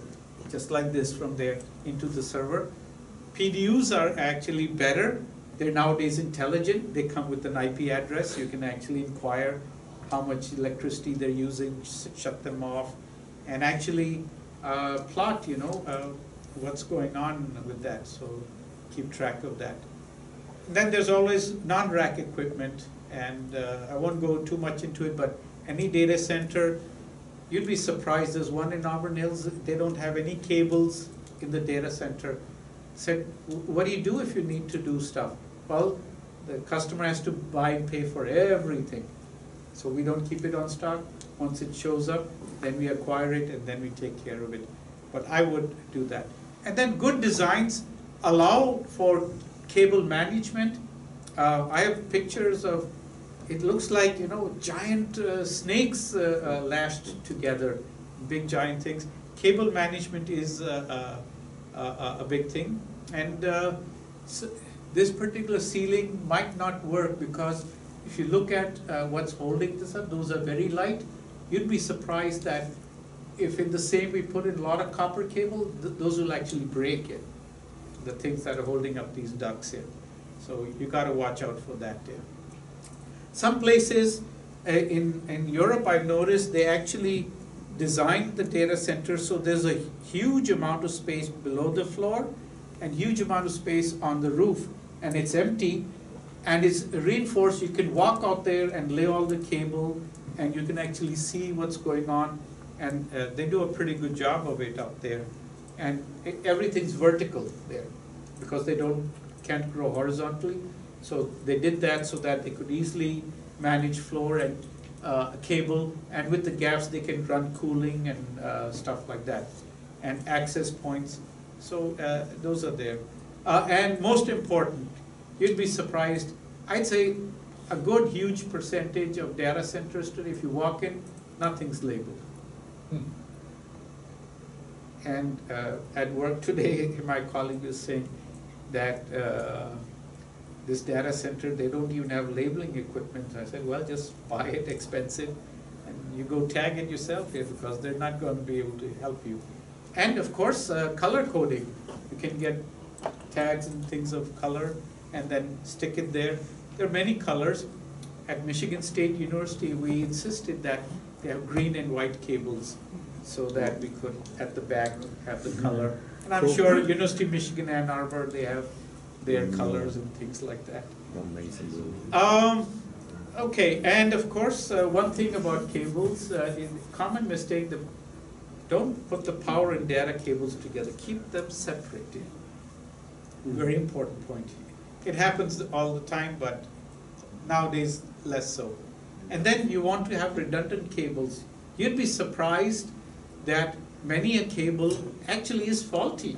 just like this from there into the server. PDUs are actually better. They're nowadays intelligent. They come with an IP address. You can actually inquire how much electricity they're using, shut them off, and actually uh, plot, you know, what's going on with that. So keep track of that. Then there's always non-rack equipment, and uh, I won't go too much into it, but any data center, you'd be surprised, there's one in Auburn Hills, they don't have any cables in the data center. Said, what do you do if you need to do stuff? Well, the customer has to buy and pay for everything. So we don't keep it on stock. Once it shows up, then we acquire it and then we take care of it. But I would do that. And then good designs, allow for cable management. Uh, I have pictures of, it looks like, you know, giant uh, snakes uh, uh lashed together, big giant things. Cable management is uh, uh, a big thing. And so this particular ceiling might not work because if you look at what's holding this up, those are very light. You'd be surprised that if in the same we put in a lot of copper cable, th- those will actually break it, the things that are holding up these ducts here. So you gotta watch out for that there. Some places uh, in, in Europe, I've noticed they actually designed the data center so there's a huge amount of space below the floor and huge amount of space on the roof, and it's empty, and it's reinforced, you can walk out there and lay all the cable, and you can actually see what's going on, and uh, they do a pretty good job of it up there. And everything's vertical there, because they don't, can't grow horizontally, so they did that so that they could easily manage floor and uh, cable, and with the gaps, they can run cooling and uh, stuff like that, and access points. So uh, those are there. Uh, And most important, you'd be surprised, I'd say a good huge percentage of data centers today, if you walk in, nothing's labeled. And uh, at work today, my colleague was saying that uh, this data center, they don't even have labeling equipment. I said, well, just buy it expensive, and you go tag it yourself here, because they're not gonna be able to help you. And of course, uh, color coding, you can get tags and things of color, and then stick it there. There are many colors. At Michigan State University, we insisted that they have green and white cables, so that we could, at the back, have the color. And I'm Cool. sure University of Michigan Ann Arbor, they have their colors and things like that. Um, okay, and of course, uh, one thing about cables, uh, in common mistake, the, don't put the power and data cables together, keep them separated. Very important point. It happens all the time, but nowadays less so. And then you want to have redundant cables. You'd be surprised that many a cable actually is faulty.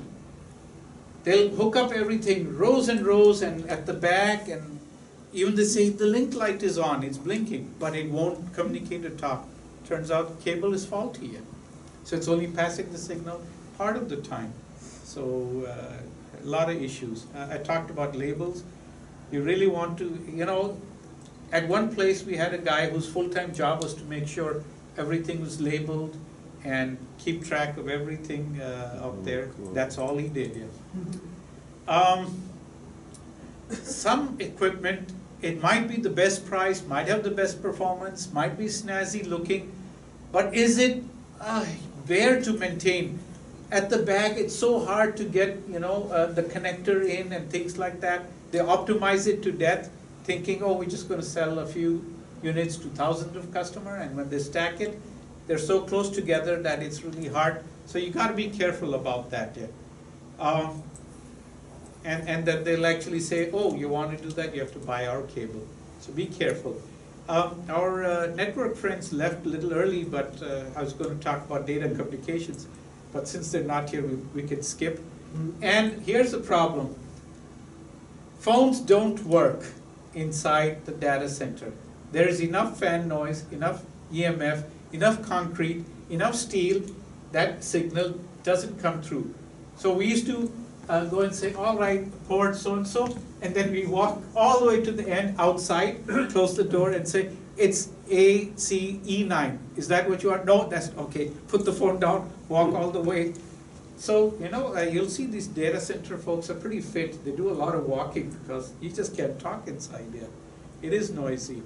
They'll hook up everything, rows and rows, and at the back, and even they say the link light is on, it's blinking, but it won't communicate to top. Turns out cable is faulty yet. So it's only passing the signal part of the time. So, uh, a lot of issues. Uh, I talked about labels. You really want to, you know, at one place, we had a guy whose full-time job was to make sure everything was labeled and keep track of everything uh, up there. Cool. That's all he did, yes. Um, some equipment, it might be the best price, might have the best performance, might be snazzy looking, but is it uh, there to maintain? At the back, it's so hard to get, you know, uh, the connector in and things like that. They optimize it to death, thinking, oh, we're just gonna sell a few units to thousands of customer, and when they stack it, they're so close together that it's really hard. So you gotta be careful about that, yeah. Um, and, and that they'll actually say, oh, you want to do that, you have to buy our cable. So be careful. Um, our uh, network friends left a little early, but uh, I was going to talk about data communications. But since they're not here, we, we can skip. And here's the problem. Phones don't work inside the data center. There is enough fan noise, enough EMF, enough concrete, enough steel, that signal doesn't come through. So we used to uh, go and say, all right, port so-and-so, and then we walk all the way to the end outside, close the door and say, it's ACE9. Is that what you are? No, that's, okay, put the phone down, walk all the way. So, you know, uh, you'll see these data center folks are pretty fit. They do a lot of walking because you just can't talk inside there. It is noisy.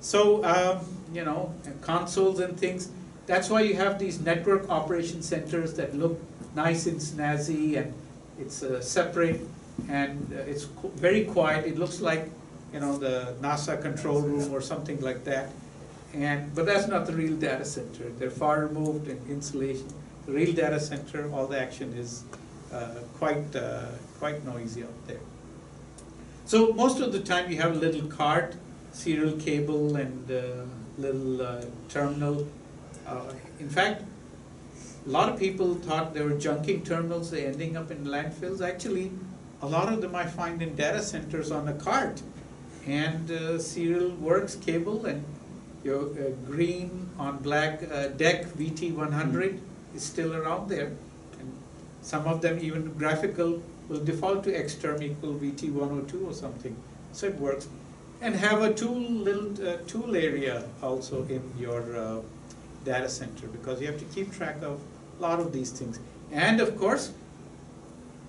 So, um, you know, and consoles and things, that's why you have these network operation centers that look nice and snazzy and it's uh, separate and uh, it's very quiet. It looks like, you know, the NASA control room or something like that. And, but that's not the real data center. They're far removed and insulation. The real data center, all the action is uh, quite, uh, quite noisy out there. So most of the time you have a little cart, serial cable and uh, little uh, terminal. Uh, In fact, a lot of people thought they were junking terminals, they ending up in landfills. Actually, a lot of them I find in data centers on a cart. And uh, serial works cable and your uh, green on black uh, DEC VT100 is still around there. And Some of them even graphical will default to xterm equal VT one oh two or something, so it works. And have a tool, little uh, tool area also in your uh, data center, because you have to keep track of a lot of these things. And of course,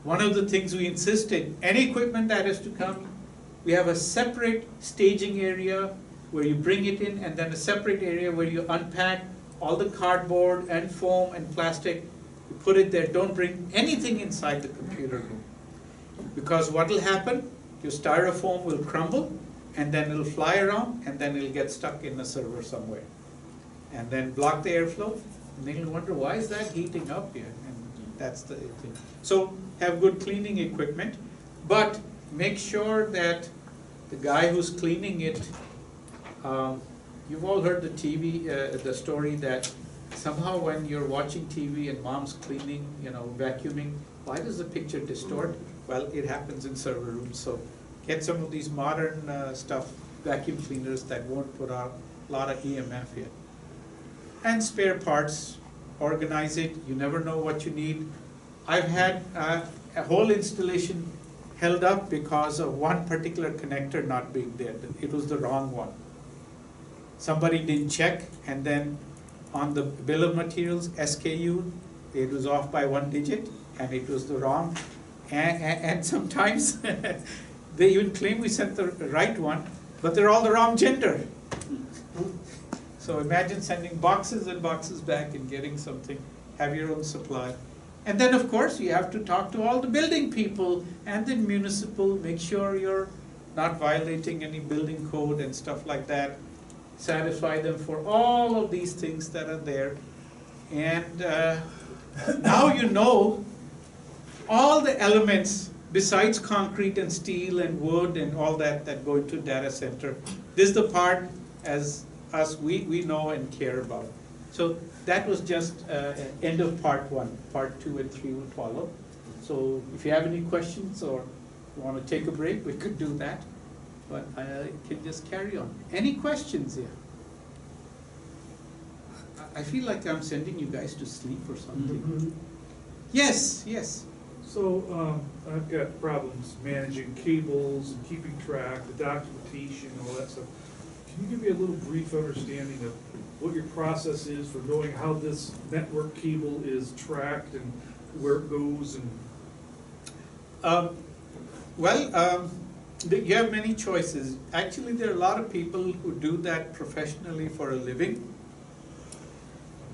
one of the things we insisted, any equipment that is to come, we have a separate staging area where you bring it in, and then a separate area where you unpack all the cardboard and foam and plastic, you put it there, don't bring anything inside the computer room. Because what will happen, your styrofoam will crumble, and then it'll fly around, and then it'll get stuck in the server somewhere. And then block the airflow, and then you'll wonder, why is that heating up here? And that's the thing. So have good cleaning equipment, but make sure that the guy who's cleaning it, um, you've all heard the TV, uh, the story that somehow when you're watching TV and mom's cleaning, you know, vacuuming, why does the picture distort? Well, it happens in server rooms, so get some of these modern uh, stuff, vacuum cleaners that won't put out a lot of EMF here. And spare parts, organize it, you never know what you need. I've had uh, a whole installation held up because of one particular connector not being there. It was the wrong one. Somebody didn't check, and then on the bill of materials, SKU, it was off by one digit, and it was the wrong. And, and, and sometimes they even claim we sent the right one, but they're all the wrong gender. So imagine sending boxes and boxes back and getting something, have your own supply. And then, of course, you have to talk to all the building people and the municipal, make sure you're not violating any building code and stuff like that. Satisfy them for all of these things that are there. And uh, now you know all the elements besides concrete and steel and wood and all that that go into data center. This is the part as us we, we know and care about. So that was just uh, end of part one. Part two and three will follow. So if you have any questions or want to take a break, we could do that. But I can just carry on. Any questions here? I- feel like I'm sending you guys to sleep or something. Mhm. Yes, yes. So, um, I've got problems managing cables and keeping track, the documentation, all that stuff. Can you give me a little brief understanding of what your process is for knowing how this network cable is tracked and where it goes and? Um, Well, um, you have many choices. Actually, there are a lot of people who do that professionally for a living.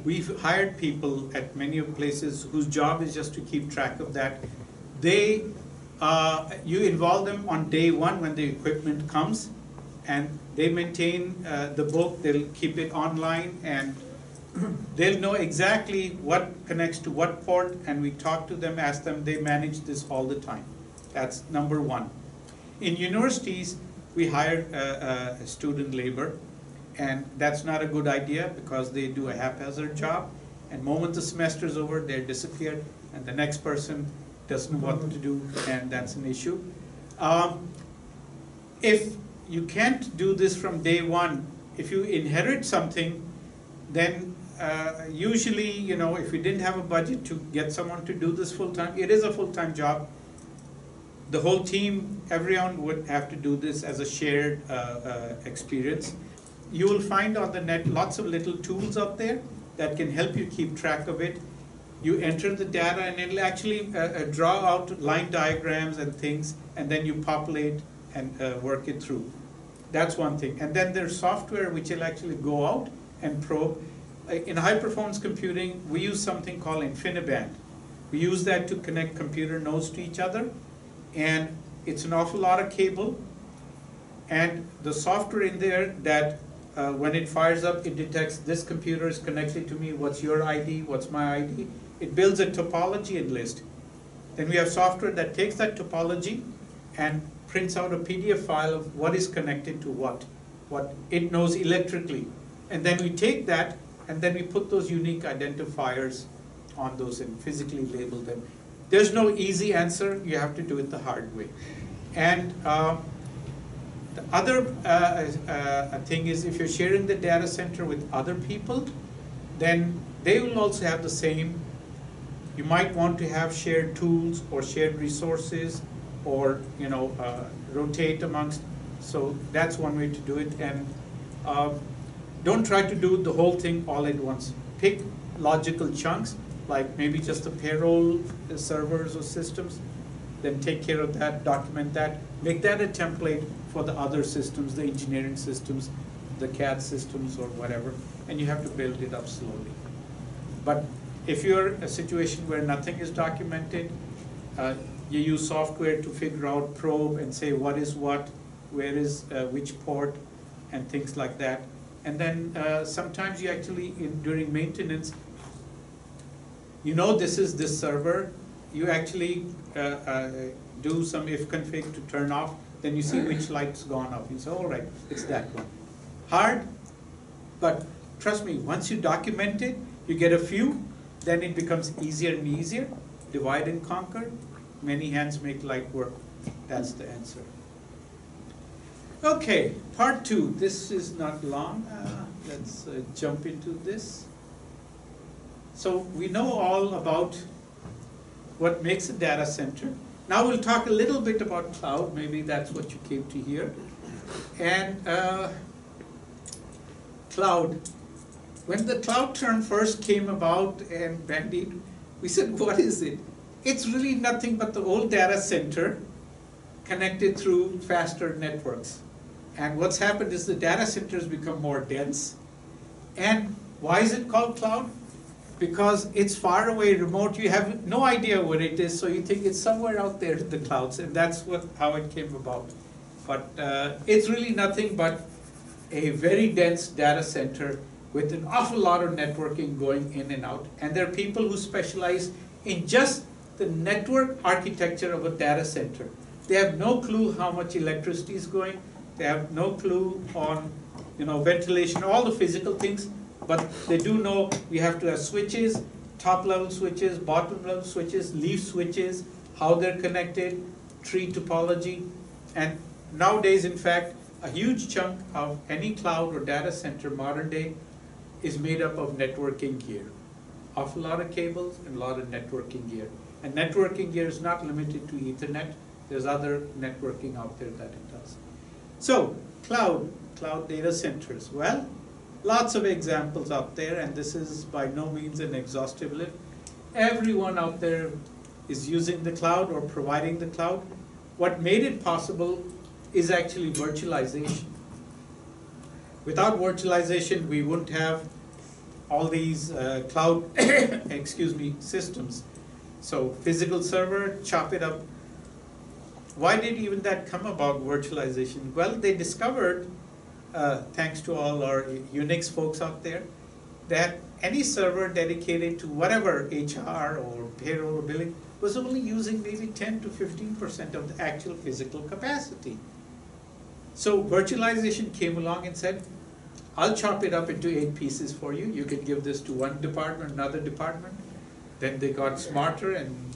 We've hired people at many of places whose job is just to keep track of that. They, uh, you involve them on day one when the equipment comes, and they maintain uh, the book, they'll keep it online, and they'll know exactly what connects to what port, and we talk to them, ask them, they manage this all the time. That's number one. In universities, we hire uh, uh, student labor, and that's not a good idea because they do a haphazard job. And moment the semester is over, they're disappeared, and the next person doesn't know what to do, and that's an issue. Um, if you can't do this from day one, if you inherit something, then uh, usually, you know, if you didn't have a budget to get someone to do this full-time, it is a full-time job. The whole team, everyone would have to do this as a shared uh, uh, experience. You will find on the net lots of little tools up there that can help you keep track of it. You enter the data and it'll actually uh, uh, draw out line diagrams and things, and then you populate and uh, work it through. That's one thing. And then there's software which will actually go out and probe. In high performance computing, we use something called InfiniBand. We use that to connect computer nodes to each other, and it's an awful lot of cable. And the software in there that uh, when it fires up, it detects this computer is connected to me, what's your ID, what's my ID. It builds a topology and list. Then we have software that takes that topology and prints out a PDF file of what is connected to what, what it knows electrically. And then we take that and then we put those unique identifiers on those and physically label them. There's no easy answer, you have to do it the hard way. And uh, the other uh, uh, thing is if you're sharing the data center with other people, then they will also have the same You might want to have shared tools or shared resources or, you know, uh, rotate amongst, so that's one way to do it. And um, don't try to do the whole thing all at once. Pick logical chunks, like maybe just the payroll uh, servers or systems, then take care of that, document that, make that a template for the other systems, the engineering systems, the CAD systems or whatever, and you have to build it up slowly. But if you're a situation where nothing is documented, uh, you use software to figure out, probe, and say what is what, where is uh, which port, and things like that. And then uh, sometimes you actually, in, during maintenance, you know this is this server, you actually uh, uh, do some ifconfig to turn off, then you see which light's gone off. You say, all right, it's that one. Hard, but trust me, once you document it, you get a few, then it becomes easier and easier. Divide and conquer, many hands make light work. That's the answer. Okay, part two. This is not long. Uh, let's uh, jump into this. So we know all about what makes a data center. Now we'll talk a little bit about cloud. Maybe that's what you came to hear. And uh, cloud. When the cloud term first came about and bandied, we said, what is it? It's really nothing but the old data center connected through faster networks. And what's happened is the data centers become more dense. And why is it called cloud? Because it's far away, remote, you have no idea where it is, so you think it's somewhere out there in the clouds, and that's what, how it came about. But uh, it's really nothing but a very dense data center with an awful lot of networking going in and out. And there are people who specialize in just the network architecture of a data center. They have no clue how much electricity is going. They have no clue on, you know, ventilation, all the physical things. But they do know we have to have switches, top level switches, bottom level switches, leaf switches, how they're connected, tree topology. And nowadays, in fact, a huge chunk of any cloud or data center modern day is made up of networking gear. Awful lot of cables and a lot of networking gear. And networking gear is not limited to Ethernet. There's other networking out there that it does. So, cloud, cloud data centers. Well, lots of examples out there, and this is by no means an exhaustive list. Everyone out there is using the cloud or providing the cloud. What made it possible is actually virtualization. Without virtualization, we wouldn't have all these uh, cloud, excuse me, systems. So physical server, chop it up. Why did even that come about, virtualization? Well, they discovered, uh, thanks to all our Unix folks out there, that any server dedicated to whatever HR or payroll or billing was only using maybe 10 to 15% of the actual physical capacity. So virtualization came along and said, I'll chop it up into eight pieces for you. You can give this to one department, another department. Then they got smarter and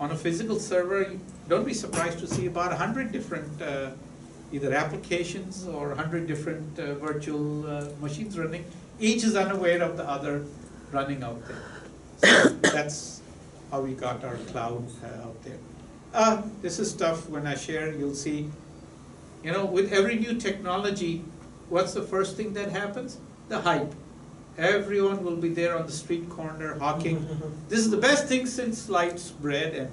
on a physical server, don't be surprised to see about 100 different uh, either applications or 100 different uh, virtual uh, machines running. Each is unaware of the other running out there. So that's how we got our cloud uh, out there. Uh, this is stuff when I share, you'll see, you know, with every new technology, what's the first thing that happens? The hype. Everyone will be there on the street corner hawking. this is the best thing since sliced bread and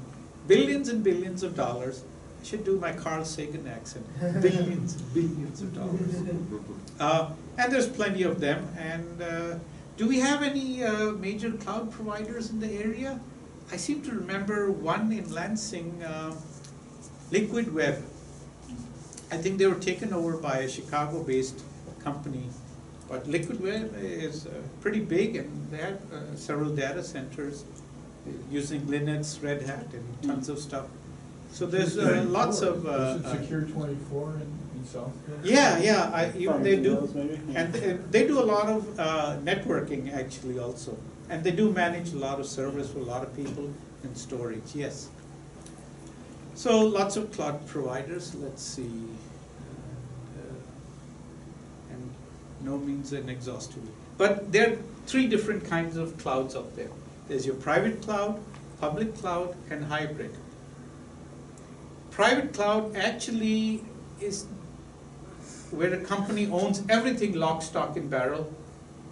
billions and billions of dollars. Should do my Carl Sagan accent. Billions and billions of dollars. Uh, and there's plenty of them. And uh, do we have any uh, major cloud providers in the area? I seem to remember one in Lansing, uh, Liquid Web. I think they were taken over by a Chicago-based company. But Liquid Web is uh, pretty big and they have uh, several data centers using Linux, Red Hat, and tons of stuff. So there's uh, lots of. uh, Is it uh, Secure twenty-four in, in Southfield? Yeah, yeah, I, even they do, Farmington Hills, maybe? and they, they do a lot of uh, networking actually also. And they do manage a lot of servers for a lot of people and storage, yes. So lots of cloud providers, let's see. Uh, And no means an exhaustive. But there are three different kinds of clouds out there. There's your private cloud, public cloud and hybrid. Private cloud actually is where a company owns everything lock, stock, and barrel.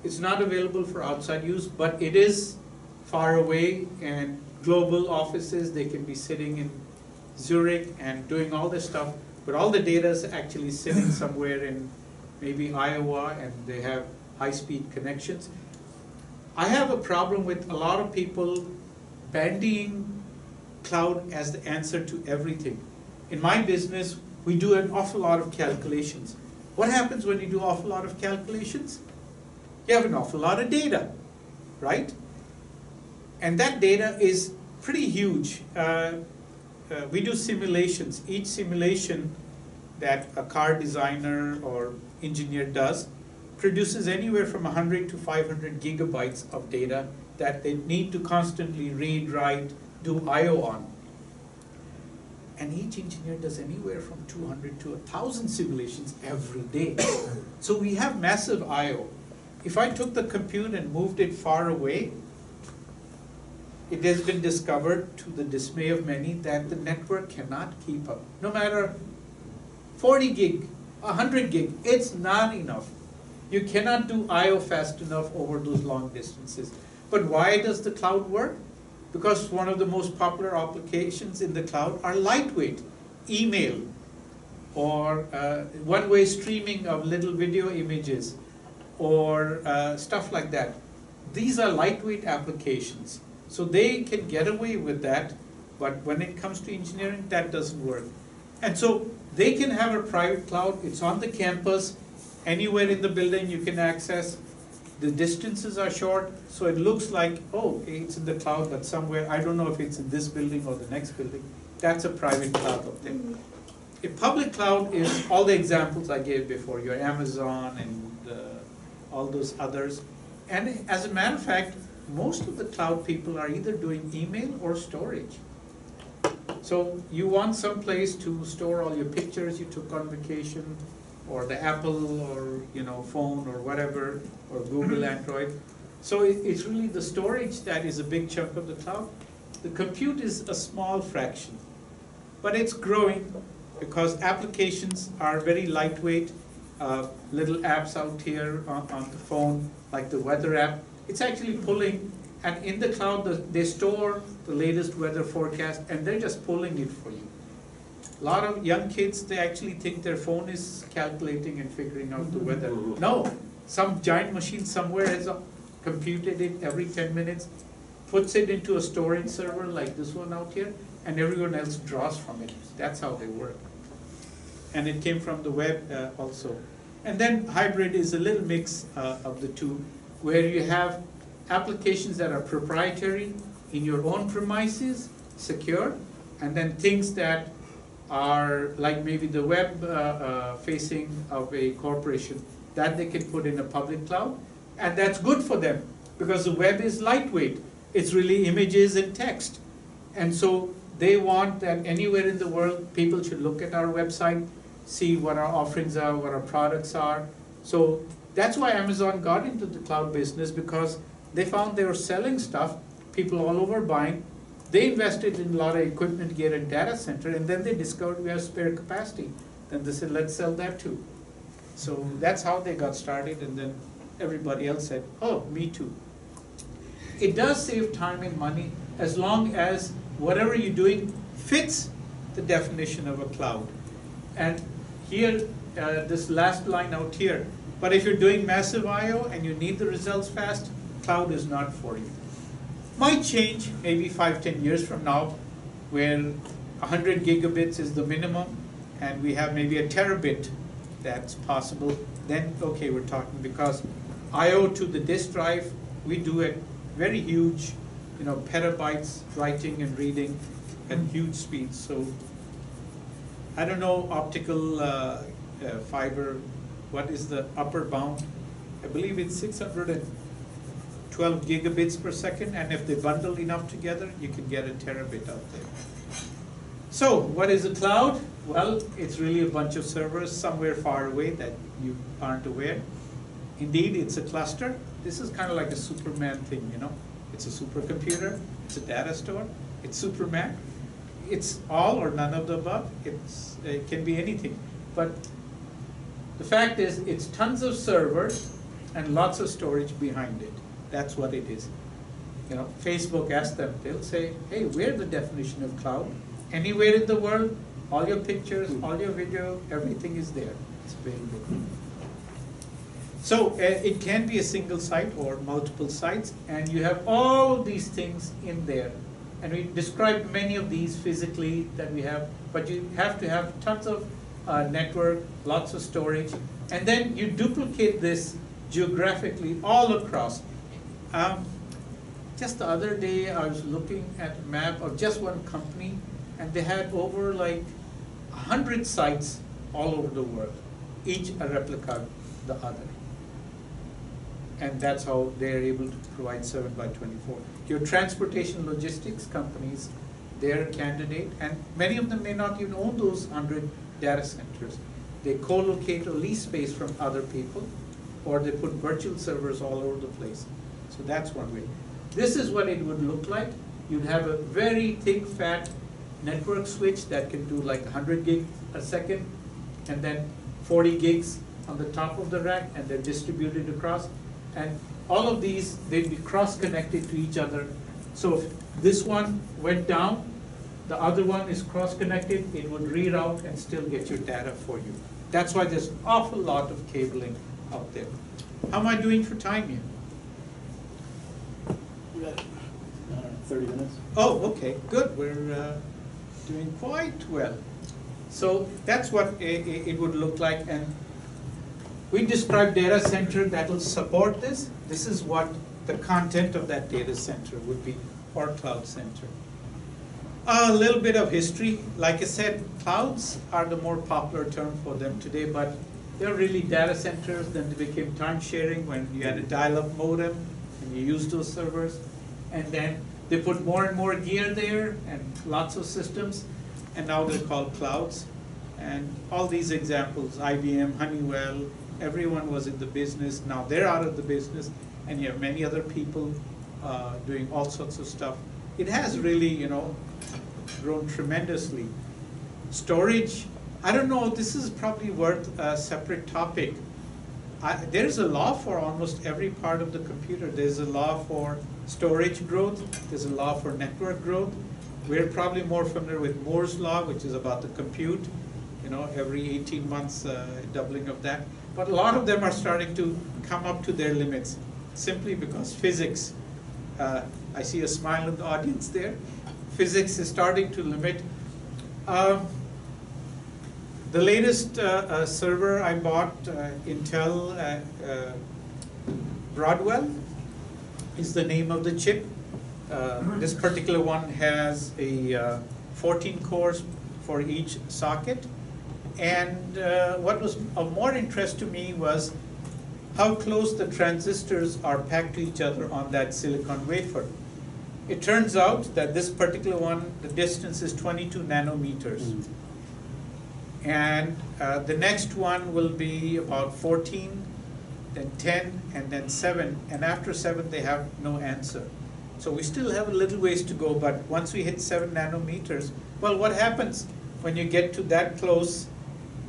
It's not available for outside use, but it is far away and global offices, they can be sitting in Zurich and doing all this stuff, but all the data is actually sitting somewhere in maybe Iowa and they have high-speed connections. I have a problem with a lot of people bandying cloud as the answer to everything. In my business, we do an awful lot of calculations. What happens when you do an awful lot of calculations? You have an awful lot of data, right? And that data is pretty huge. Uh, uh, we do simulations. Each simulation that a car designer or engineer does produces anywhere from 100 to 500 gigabytes of data that they need to constantly read, write, do I/O on. And each engineer does anywhere from 200 to 1,000 simulations every day. so we have massive I/O. If I took the compute and moved it far away, it has been discovered to the dismay of many that the network cannot keep up. No matter 40 gig, 100 gig, it's not enough. You cannot do I/O fast enough over those long distances. But why does the cloud work? Because one of the most popular applications in the cloud are lightweight, email, or uh, one-way streaming of little video images, or uh, stuff like that. These are lightweight applications, so they can get away with that, but when it comes to engineering, that doesn't work. And so they can have a private cloud, it's on the campus, anywhere in the building you can access. The distances are short, so it looks like, oh, it's in the cloud, but somewhere, I don't know if it's in this building or the next building. That's a private cloud up there. A public cloud is all the examples I gave before, your Amazon and uh, all those others. And as a matter of fact, most of the cloud people are either doing email or storage. So you want some place to store all your pictures you took on vacation, or the Apple or, you know, phone or whatever, or Google Android. So it, it's really the storage that is a big chunk of the cloud. The compute is a small fraction, but it's growing because applications are very lightweight. Uh, little apps out here on, on the phone, like the weather app, it's actually pulling, and in the cloud, the- they store the latest weather forecast, and they're just pulling it for you. A lot of young kids, they actually think their phone is calculating and figuring out the weather. No, some giant machine somewhere has computed it every ten minutes, puts it into a storage server like this one out here, and everyone else draws from it. That's how they work. And it came from the web uh, also. And then hybrid is a little mix uh, of the two, where you have applications that are proprietary in your own premises, secure, and then things that are like maybe the web uh, uh, facing of a corporation that they can put in a public cloud, and that's good for them because the web is lightweight. It's really images and text, and so they want that anywhere in the world people should look at our website, see what our offerings are, what our products are. So that's why Amazon got into the cloud business because they found they were selling stuff, people all over buying. They invested in a lot of equipment, gear, and data center, and then they discovered we have spare capacity. Then they said, let's sell that too. So that's how they got started, and then everybody else said, oh, me too. It does save time and money as long as whatever you're doing fits the definition of a cloud. And here, uh, this last line out here, but if you're doing massive I/O and you need the results fast, cloud is not for you. Might change maybe five, ten years from now, where hundred gigabits is the minimum, and we have maybe a terabit that's possible, then, okay, we're talking, because I/O to the disk drive, we do it very huge, you know, petabytes writing and reading at huge speeds, so I don't know optical uh, uh, fiber, what is the upper bound? I believe it's six hundred and twelve gigabits per second, and if they bundle enough together, you can get a terabit out there. So, what is a cloud? Well, it's really a bunch of servers somewhere far away that you aren't aware. Indeed, it's a cluster. This is kind of like a Superman thing, you know? It's a supercomputer, it's a data store, it's Superman, it's all or none of the above, it's, it can be anything. But the fact is, it's tons of servers and lots of storage behind it. That's what it is. You know, Facebook asks them, they'll say, hey, we're the definition of cloud. Anywhere in the world, all your pictures, all your video, everything is there. It's available. So uh, it can be a single site or multiple sites, and you have all of these things in there. And we described many of these physically that we have, but you have to have tons of uh, network, lots of storage, and then you duplicate this geographically all across. Um, just the other day, I was looking at a map of just one company, and they had over like a hundred sites all over the world, each a replica of the other. And that's how they're able to provide seven by twenty-four. Your transportation logistics companies, they're a candidate, and many of them may not even own those hundred data centers. They co-locate or lease space from other people, or they put virtual servers all over the place. So that's one way. This is what it would look like. You'd have a very thick, fat network switch that can do like hundred gig a second, and then forty gigs on the top of the rack, and they're distributed across. And all of these, they'd be cross-connected to each other. So if this one went down, the other one is cross-connected, it would reroute and still get your data for you. That's why there's awful lot of cabling out there. How am I doing for time here? Uh, thirty minutes. Oh, okay, good, we're uh, doing quite well. So that's what it would look like, and we described data center that will support this. This is what the content of that data center would be, or cloud center. A little bit of history, like I said, clouds are the more popular term for them today, but they're really data centers, then they became time sharing when you had a dial-up modem and you used those servers. And then they put more and more gear there and lots of systems, and now they're called clouds. And all these examples, IBM, Honeywell, everyone was in the business, now they're out of the business, and you have many other people uh, doing all sorts of stuff. It has really, you know, grown tremendously. Storage, I don't know, this is probably worth a separate topic. I, there's a law for almost every part of the computer. There's a law for storage growth, there's a law for network growth. We're probably more familiar with Moore's law, which is about the compute, you know, every 18 months, uh, doubling of that. But a lot of them are starting to come up to their limits, simply because physics, uh, I see a smile in the audience there, physics is starting to limit. Um, the latest uh, uh, server I bought, uh, Intel Broadwell, is the name of the chip. Uh, This particular one has a uh, 14 cores for each socket. And uh, what was of more interest to me was how close the transistors are packed to each other on that silicon wafer. It turns out that this particular one, the distance is 22 nanometers. And uh, the next one will be about 14, then 10, and then 7. And after 7, they have no answer. So we still have a little ways to go, but once we hit 7 nanometers, well, what happens when you get to that close?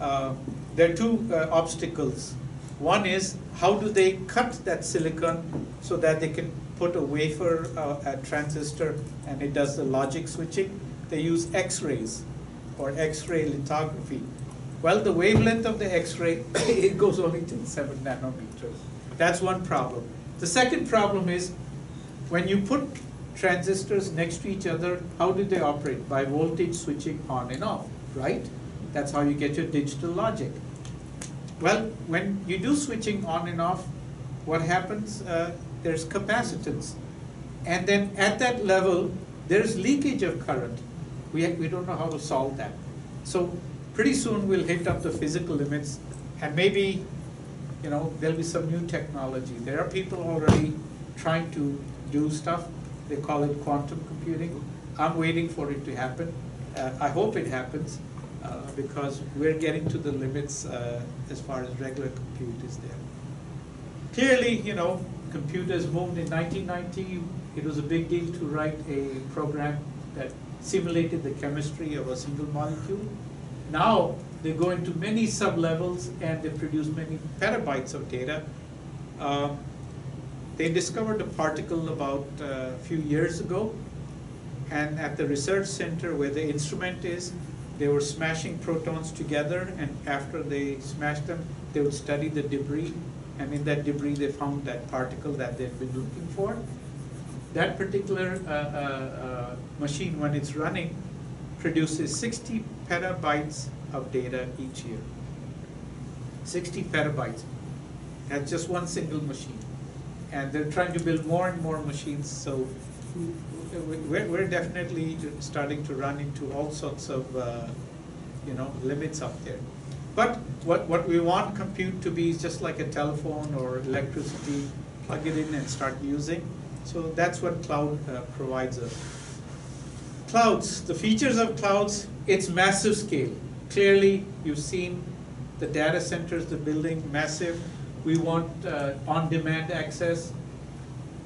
Uh, there are two uh, obstacles. One is how do they cut that silicon so that they can put a wafer, uh, a transistor, and it does the logic switching? They use X-rays or X-ray lithography. Well, the wavelength of the X-ray, it goes only to seven nanometers. That's one problem. The second problem is, when you put transistors next to each other, how do they operate? By voltage switching on and off, right? That's how you get your digital logic. Well, when you do switching on and off, what happens? Uh, there's capacitance. And then at that level, there's leakage of current. We, we don't know how to solve that. So pretty soon we'll hit up the physical limits and maybe, you know, there'll be some new technology. There are people already trying to do stuff. They call it quantum computing. I'm waiting for it to happen. Uh, I hope it happens uh, because we're getting to the limits uh, as far as regular compute is there. Clearly, you know, computers moved in 1990. it was a big deal to write a program that simulated the chemistry of a single molecule. Now, they go into many sub-levels and they produce many petabytes of data. Um, They discovered a particle about uh, a few years ago, and at the research center where the instrument is, they were smashing protons together, and after they smashed them, they would study the debris, and in that debris, they found that particle that they'd been looking for. That particular uh, uh, uh, machine, when it's running, produces 60 petabytes of data each year. 60 petabytes. That's just one single machine. And they're trying to build more and more machines, so we're, we're definitely starting to run into all sorts of, uh, you know, limits up there. But what, what we want compute to be is just like a telephone or electricity, plug it in and start using. So that's what cloud uh, provides us. Clouds, the features of clouds, it's massive scale. Clearly, you've seen the data centers, the building, massive. We want uh, on-demand access.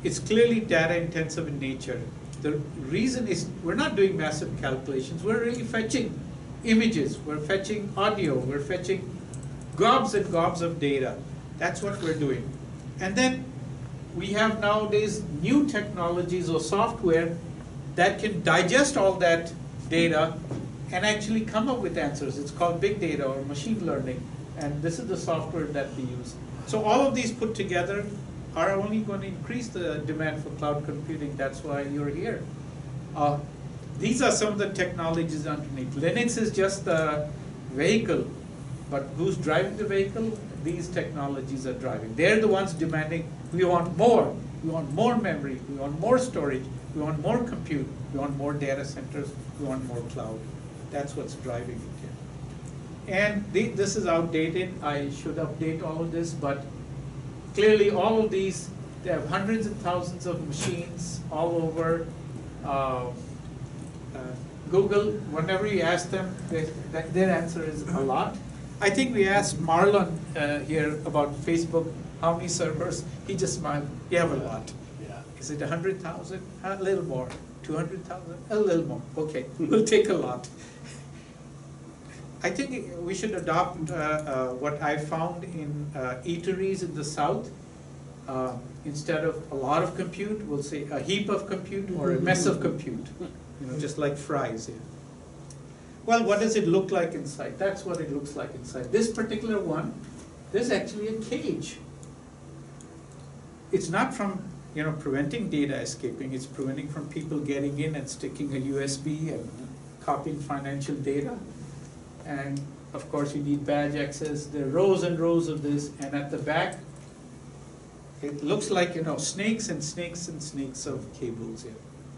It's clearly data intensive in nature. The reason is we're not doing massive calculations. We're really fetching images, we're fetching audio, we're fetching gobs and gobs of data. That's what we're doing. And then we have nowadays new technologies or software that can digest all that data and actually come up with answers. It's called big data or machine learning. And this is the software that we use. So all of these put together are only going to increase the demand for cloud computing. That's why you're here. Uh, these are some of the technologies underneath. Linux is just the vehicle, but who's driving the vehicle? These technologies are driving. They're the ones demanding, we want more. We want more memory. We want more storage. We want more compute. We want more data centers. We want more cloud. That's what's driving it here. And the, this is outdated. I should update all of this, but clearly all of these, they have hundreds and thousands of machines all over. Uh, uh, Google, whenever you ask them, they, their answer is a lot. I think we asked Marlon uh, here about Facebook, how many servers? He just smiled, you have a lot. Is it a hundred thousand? A little more. Two hundred thousand? A little more. Okay, we'll take a lot. I think we should adopt uh, uh, what I found in uh, eateries in the south. Uh, Instead of a lot of compute, we'll say a heap of compute or a mess of compute, you know, just like fries here. Well, what does it look like inside? That's what it looks like inside. This particular one, there's actually a cage. It's not from, you know, preventing data escaping, it's preventing from people getting in and sticking a USB and copying financial data. And of course, you need badge access, there are rows and rows of this, and at the back, it looks like, you know, snakes and snakes and snakes of cables here.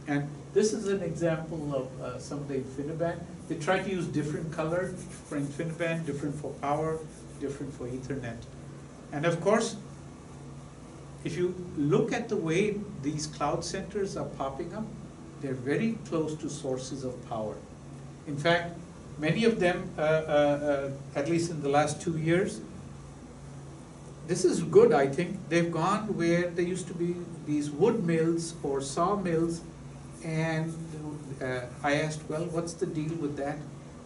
And this is an example of uh, some of the InfiniBand. They try to use different color for InfiniBand, different for power, different for Ethernet. And of course, if you look at the way these cloud centers are popping up, they're very close to sources of power. In fact, many of them, uh, uh, uh, at least in the last two years, this is good, I think. They've gone where there used to be these wood mills or saw mills, and uh, I asked, well, what's the deal with that?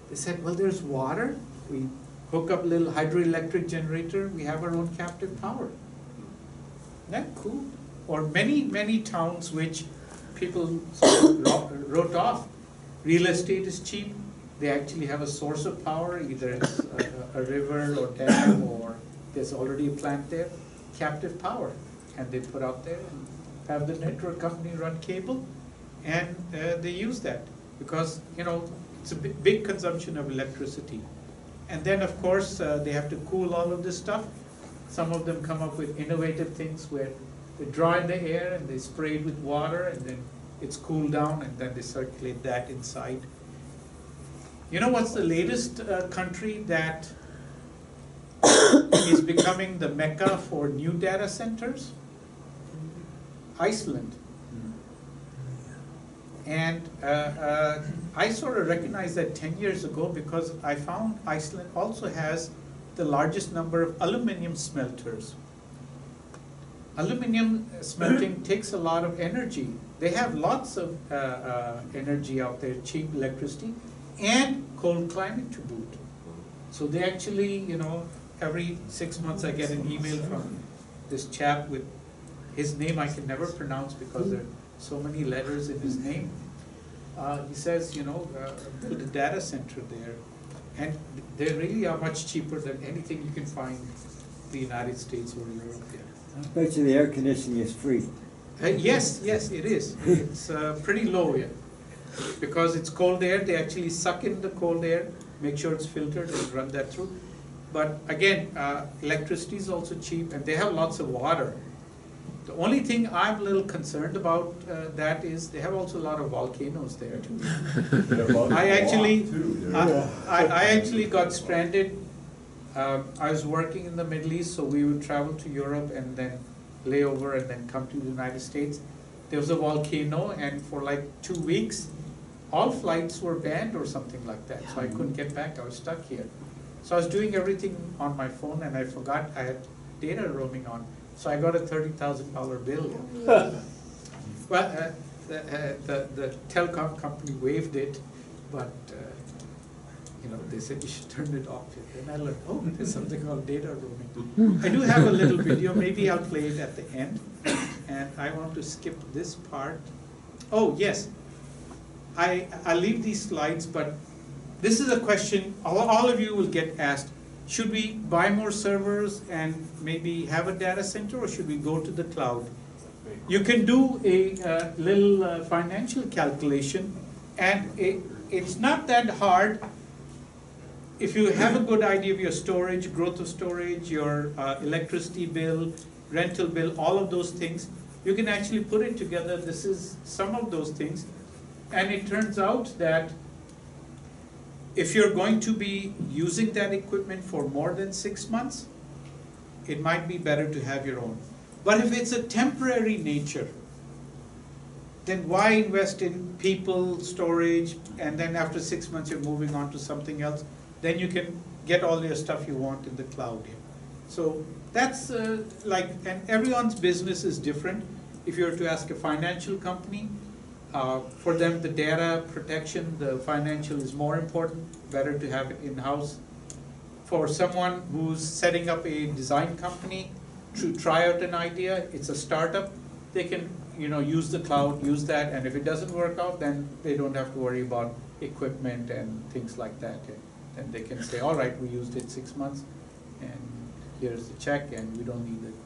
They said, well, there's water. We hook up a little hydroelectric generator. We have our own captive power. That cool? Or many, many towns which people wrote off. Real estate is cheap. They actually have a source of power, either it's a, a river or dam or there's already a plant there, captive power. And they put out there and have the network company run cable and uh, they use that because, you know, it's a big, big consumption of electricity. And then, of course, uh, they have to cool all of this stuff. Some of them come up with innovative things where they draw in the air and they spray it with water and then it's cooled down and then they circulate that inside. You know what's the latest uh, country that is becoming the mecca for new data centers? Iceland. And uh, uh, I sort of recognized that 10 years ago because I found Iceland also has the largest number of aluminum smelters. Aluminum smelting takes a lot of energy. They have lots of uh, uh, energy out there, cheap electricity, and cold climate to boot. So they actually, you know, every six months I get an email from this chap with his name I can never pronounce because there are so many letters in his name. Uh, he says, you know, uh, build a data center there. And they really are much cheaper than anything you can find in the United States or in Europe. I bet you the air conditioning is free. Uh, yes, yes, it is. It's uh, pretty low, yeah. Because it's cold air, they actually suck in the cold air, make sure it's filtered and run that through. But again, uh, electricity is also cheap and they have lots of water. The only thing I'm a little concerned about uh, that is they have also a lot of volcanoes there too. I actually, I, I I actually got stranded. Uh, I was working in the Middle East, so we would travel to Europe and then lay over and then come to the United States. There was a volcano, and for like two weeks, all flights were banned or something like that. So I couldn't get back. I was stuck here. So I was doing everything on my phone, and I forgot I had data roaming on. So I got a thirty thousand dollar bill. Well, uh, the, uh, the, the telecom company waived it, but, uh, you know, they said you should turn it off. And I learned, oh, there's something called data roaming. I do have a little video, maybe I'll play it at the end. And I want to skip this part. Oh, yes. I, I leave these slides, but this is a question all, all of you will get asked. Should we buy more servers and maybe have a data center, or should we go to the cloud? You can do a uh, little uh, financial calculation, and it, it's not that hard. If you have a good idea of your storage, growth of storage, your uh, electricity bill, rental bill, all of those things, you can actually put it together. This is some of those things. And it turns out that if you're going to be using that equipment for more than six months, it might be better to have your own. But if it's a temporary nature, then why invest in people, storage, and then after six months you're moving on to something else? Then you can get all your stuff you want in the cloud. So that's uh, like, and everyone's business is different. If you were to ask a financial company, uh, for them, the data protection, the financial is more important, better to have it in-house. For someone who's setting up a design company to try out an idea, it's a startup, they can, you know, use the cloud, use that, and if it doesn't work out, then they don't have to worry about equipment and things like that. And they can say, all right, we used it six months, and here's the check, and we don't need the.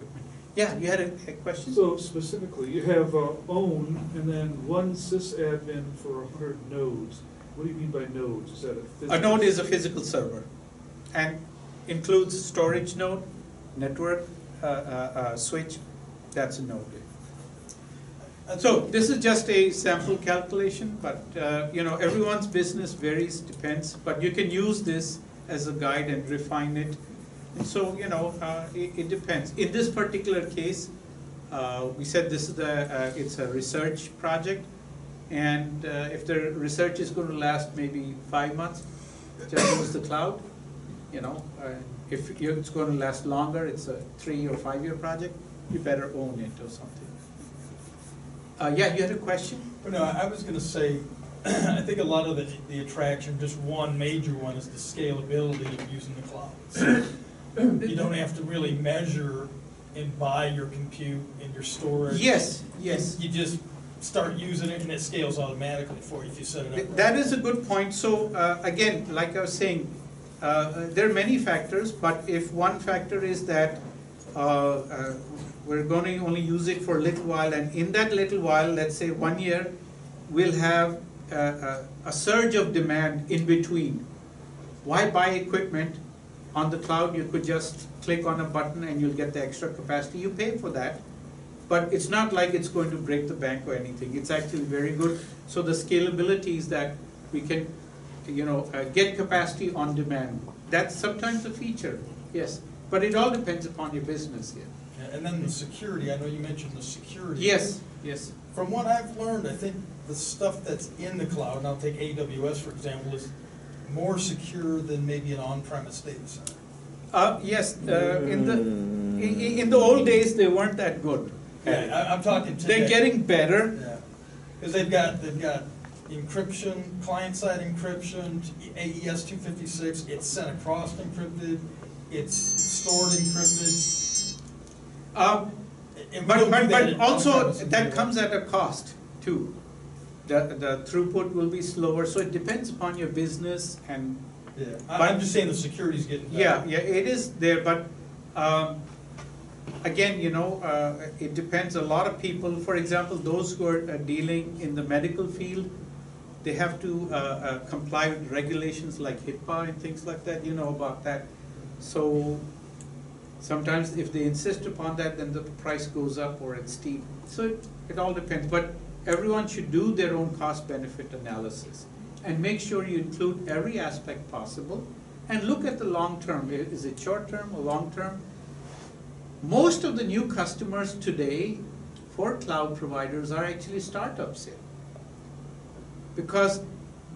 Yeah, you had a, a question? So specifically, you have uh, own and then one sysadmin for a hundred nodes. What do you mean by nodes? Is that a physical? A node is a physical server and includes storage node, network, uh, uh, uh, switch, that's a node. So this is just a sample calculation, but, uh, you know, everyone's business varies, depends, but you can use this as a guide and refine it. And so, you know, uh, it, it depends. In this particular case, uh, we said this is the, uh, it's a research project, and uh, if the research is going to last maybe five months, just use the cloud, you know. uh, If it's going to last longer, it's a three or five-year project, you better own it or something. Uh, yeah, you had a question? But no, I was gonna say, I think a lot of the, the attraction, just one major one, is the scalability of using the cloud. You don't have to really measure and buy your compute and your storage. Yes, yes. You just start using it and it scales automatically for you if you set it up. right. That is a good point. So, uh, again, like I was saying, uh, there are many factors, but if one factor is that uh, uh, we're going to only use it for a little while, and in that little while, let's say one year, we'll have uh, uh, a surge of demand in between. Why buy equipment? On the cloud, you could just click on a button and you'll get the extra capacity. You pay for that. But it's not like it's going to break the bank or anything. It's actually very good. So the scalability is that we can, you know, uh, get capacity on demand. That's sometimes a feature, yes. But it all depends upon your business here. Yeah, And then the security, I know you mentioned the security. Yes, yes. From what I've learned, I think the stuff that's in the cloud, and I'll take AWS for example, is more secure than maybe an on-premise data center. Uh, yes, uh, in the, in, in the old days, they weren't that good. Yeah, I, I'm talking today. They're getting better, Yeah. Because they've got, they've got encryption, client-side encryption, AES two fifty-six, it's sent across encrypted, it's stored encrypted. Um, we But, but, but also, that comes at a cost too. The, the throughput will be slower, so it depends upon your business and, Yeah, but- I'm just saying the security's getting better. yeah, yeah, it is there, but, um, again, you know, uh, it depends, a lot of people, for example, those who are uh, dealing in the medical field, they have to, uh, uh, comply with regulations like HIPAA and things like that, you know about that. So, sometimes if they insist upon that, then the price goes up or it's steep. So it, it all depends, but everyone should do their own cost-benefit analysis. And make sure you include every aspect possible, and look at the long term, is it short term or long term? Most of the new customers today for cloud providers are actually startups here. Because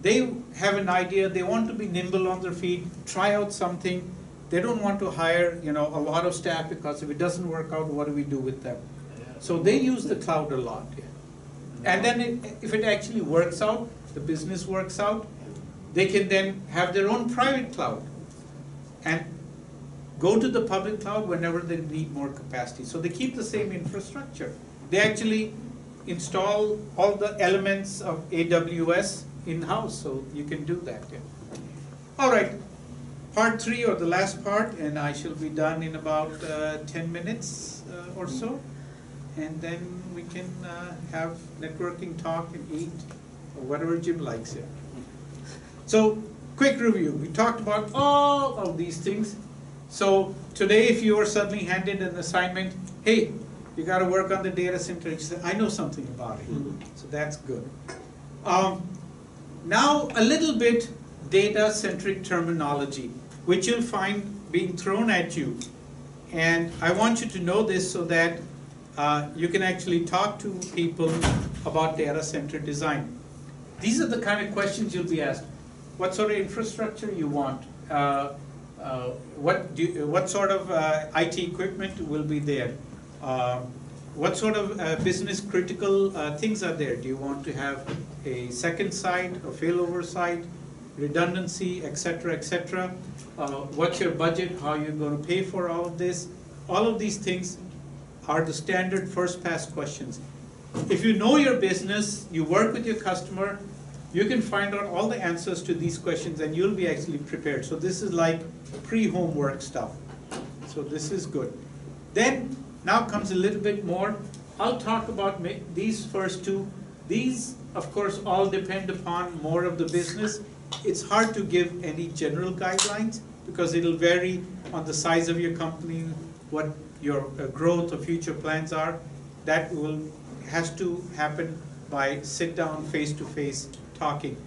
they have an idea, they want to be nimble on their feet, try out something. They don't want to hire, you know, a lot of staff because if it doesn't work out, what do we do with them? So they use the cloud a lot here. And then it, if it actually works out, the business works out, they can then have their own private cloud and go to the public cloud whenever they need more capacity. So they keep the same infrastructure. They actually install all the elements of AWS in-house, so you can do that, yeah. All right, part three or the last part, and I shall be done in about uh, ten minutes uh, or so. And then can uh, have networking talk and eat, or whatever Jim likes here. So, quick review, we talked about all of these things. So, today if you were suddenly handed an assignment, hey, you gotta work on the data center, say, I know something about it, so that's good. Um, now, a little bit data-centric terminology, which you'll find being thrown at you. And I want you to know this so that uh, you can actually talk to people about data center design. These are the kind of questions you'll be asked. What sort of infrastructure you want? Uh, uh, What do, what sort of uh, IT equipment will be there? Uh, What sort of business critical things are there? Do you want to have a second site, a failover site, redundancy, et cetera, et cetera? Uh, What's your budget? How are you gonna pay for all of this? All of these things are the standard first pass questions. If you know your business, you work with your customer, you can find out all the answers to these questions and you'll be actually prepared. So this is like pre-homework stuff. So this is good. Then, now comes a little bit more. I'll talk about these first two. These, of course, all depend upon more of the business. It's hard to give any general guidelines because it'll vary on the size of your company, what your uh, growth or future plans are. That will, has to happen by sit down, face-to-face talking.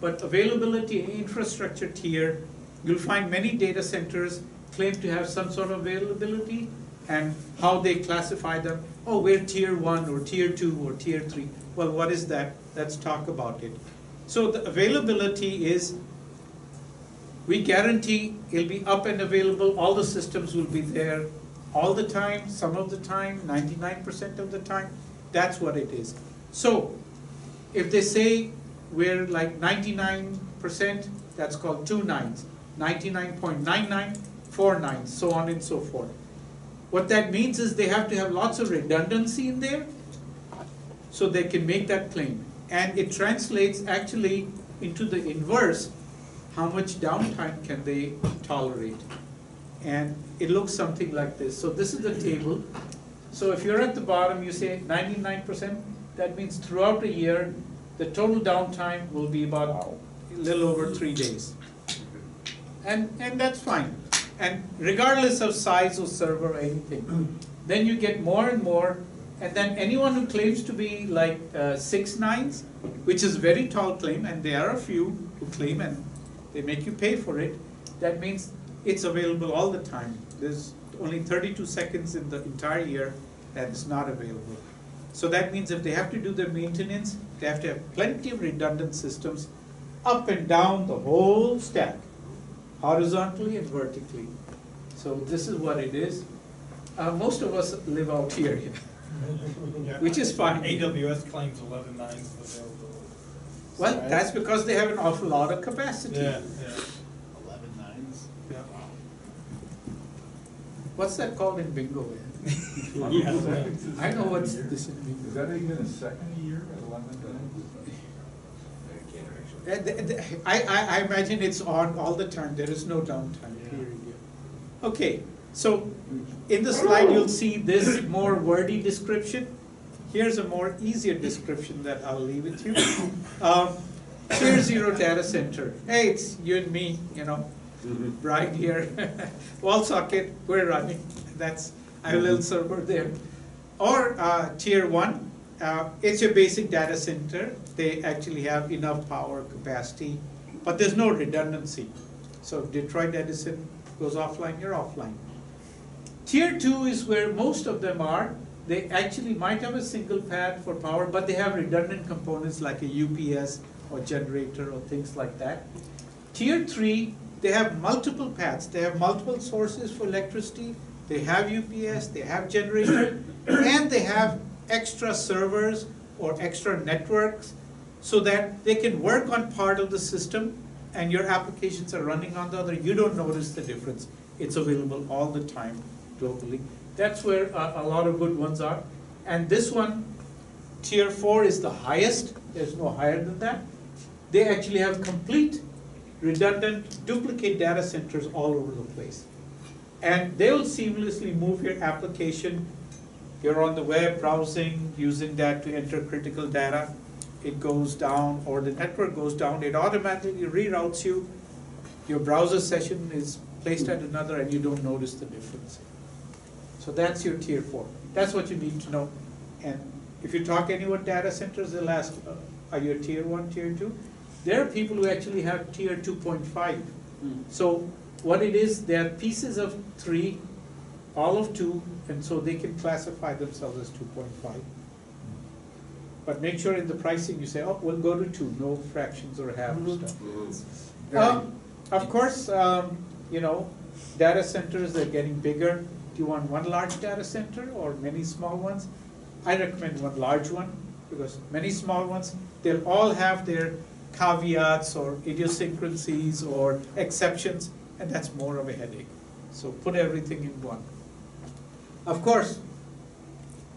But availability infrastructure tier, you'll find many data centers claim to have some sort of availability and how they classify them. Oh, we're tier one or tier two or tier three. Well, what is that? Let's talk about it. So the availability is, we guarantee it'll be up and available, all the systems will be there all the time, some of the time, ninety-nine percent of the time. That's what it is. So, if they say we're like ninety-nine percent, that's called two nines. Ninety-nine point nine nine, four nines, so on and so forth. What that means is they have to have lots of redundancy in there, so they can make that claim. And it translates actually into the inverse, how much downtime can they tolerate? And it looks something like this. So this is the table. So if you're at the bottom, you say ninety-nine percent, that means throughout a year, the total downtime will be about a little over three days. And, and that's fine. And regardless of size of server or anything, then you get more and more, and then anyone who claims to be like uh, six nines, which is very tall claim, and there are a few who claim and they make you pay for it, that means it's available all the time. There's only thirty-two seconds in the entire year that is not available. So that means if they have to do their maintenance, they have to have plenty of redundant systems up and down the whole stack, horizontally and vertically. So this is what it is. Uh, most of us live out here. Which is fine. AWS claims eleven nines availability. Well, Right. that's because they have an awful lot of capacity. Yeah, yeah. Eleven nines. yeah. What's that called in bingo? I know what's this in Is that even a second year at eleven Uh, th- th- I, I, I imagine it's on all the time, there is no downtime period here. Okay, so in the slide, you'll see this more wordy description. Here's a more easier description that I'll leave with you. Um, Tier zero data center, hey, it's you and me, you know, right here, wall socket, we're running, that's, I have a little server there. Or uh, tier one, uh, it's your basic data center, they actually have enough power capacity, but there's no redundancy. So if Detroit Edison goes offline, you're offline. Tier two is where most of them are, they actually might have a single pad for power, but they have redundant components like a UPS or generator or things like that. Tier three, they have multiple paths, they have multiple sources for electricity, they have UPS, they have generator, and they have extra servers or extra networks so that they can work on part of the system and your applications are running on the other, you don't notice the difference. It's available all the time globally. That's where a, a lot of good ones are. And this one, tier four is the highest, there's no higher than that. They actually have complete redundant duplicate data centers all over the place. And they will seamlessly move your application. You're on the web browsing, using that to enter critical data. It goes down, or the network goes down, it automatically reroutes you. Your browser session is placed at another and you don't notice the difference. So that's your tier four. That's what you need to know. And if you talk anyone data centers, they'll ask, uh, are you a tier one, tier two? There are people who actually have tier two point five. So what it is, they are pieces of three, all of two, and so they can classify themselves as two point five. But make sure in the pricing you say, oh, we'll go to two, no fractions or half stuff. Um, Of course, um, you know, data centers are getting bigger. Do you want one large data center or many small ones? I recommend one large one, because many small ones, they'll all have their caveats or idiosyncrasies or exceptions, and that's more of a headache. So put everything in one. Of course,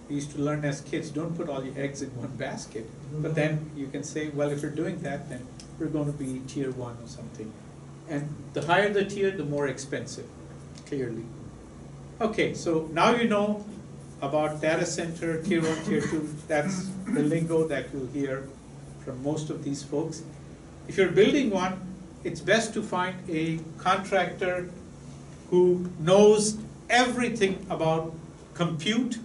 we used to learn as kids, don't put all your eggs in one basket. But then you can say, well, if we're doing that, then we're gonna be tier one or something. And the higher the tier, the more expensive, clearly. Okay, so now you know about data center, tier one, tier two, that's the lingo that you'll hear from most of these folks. If you're building one, it's best to find a contractor who knows everything about compute,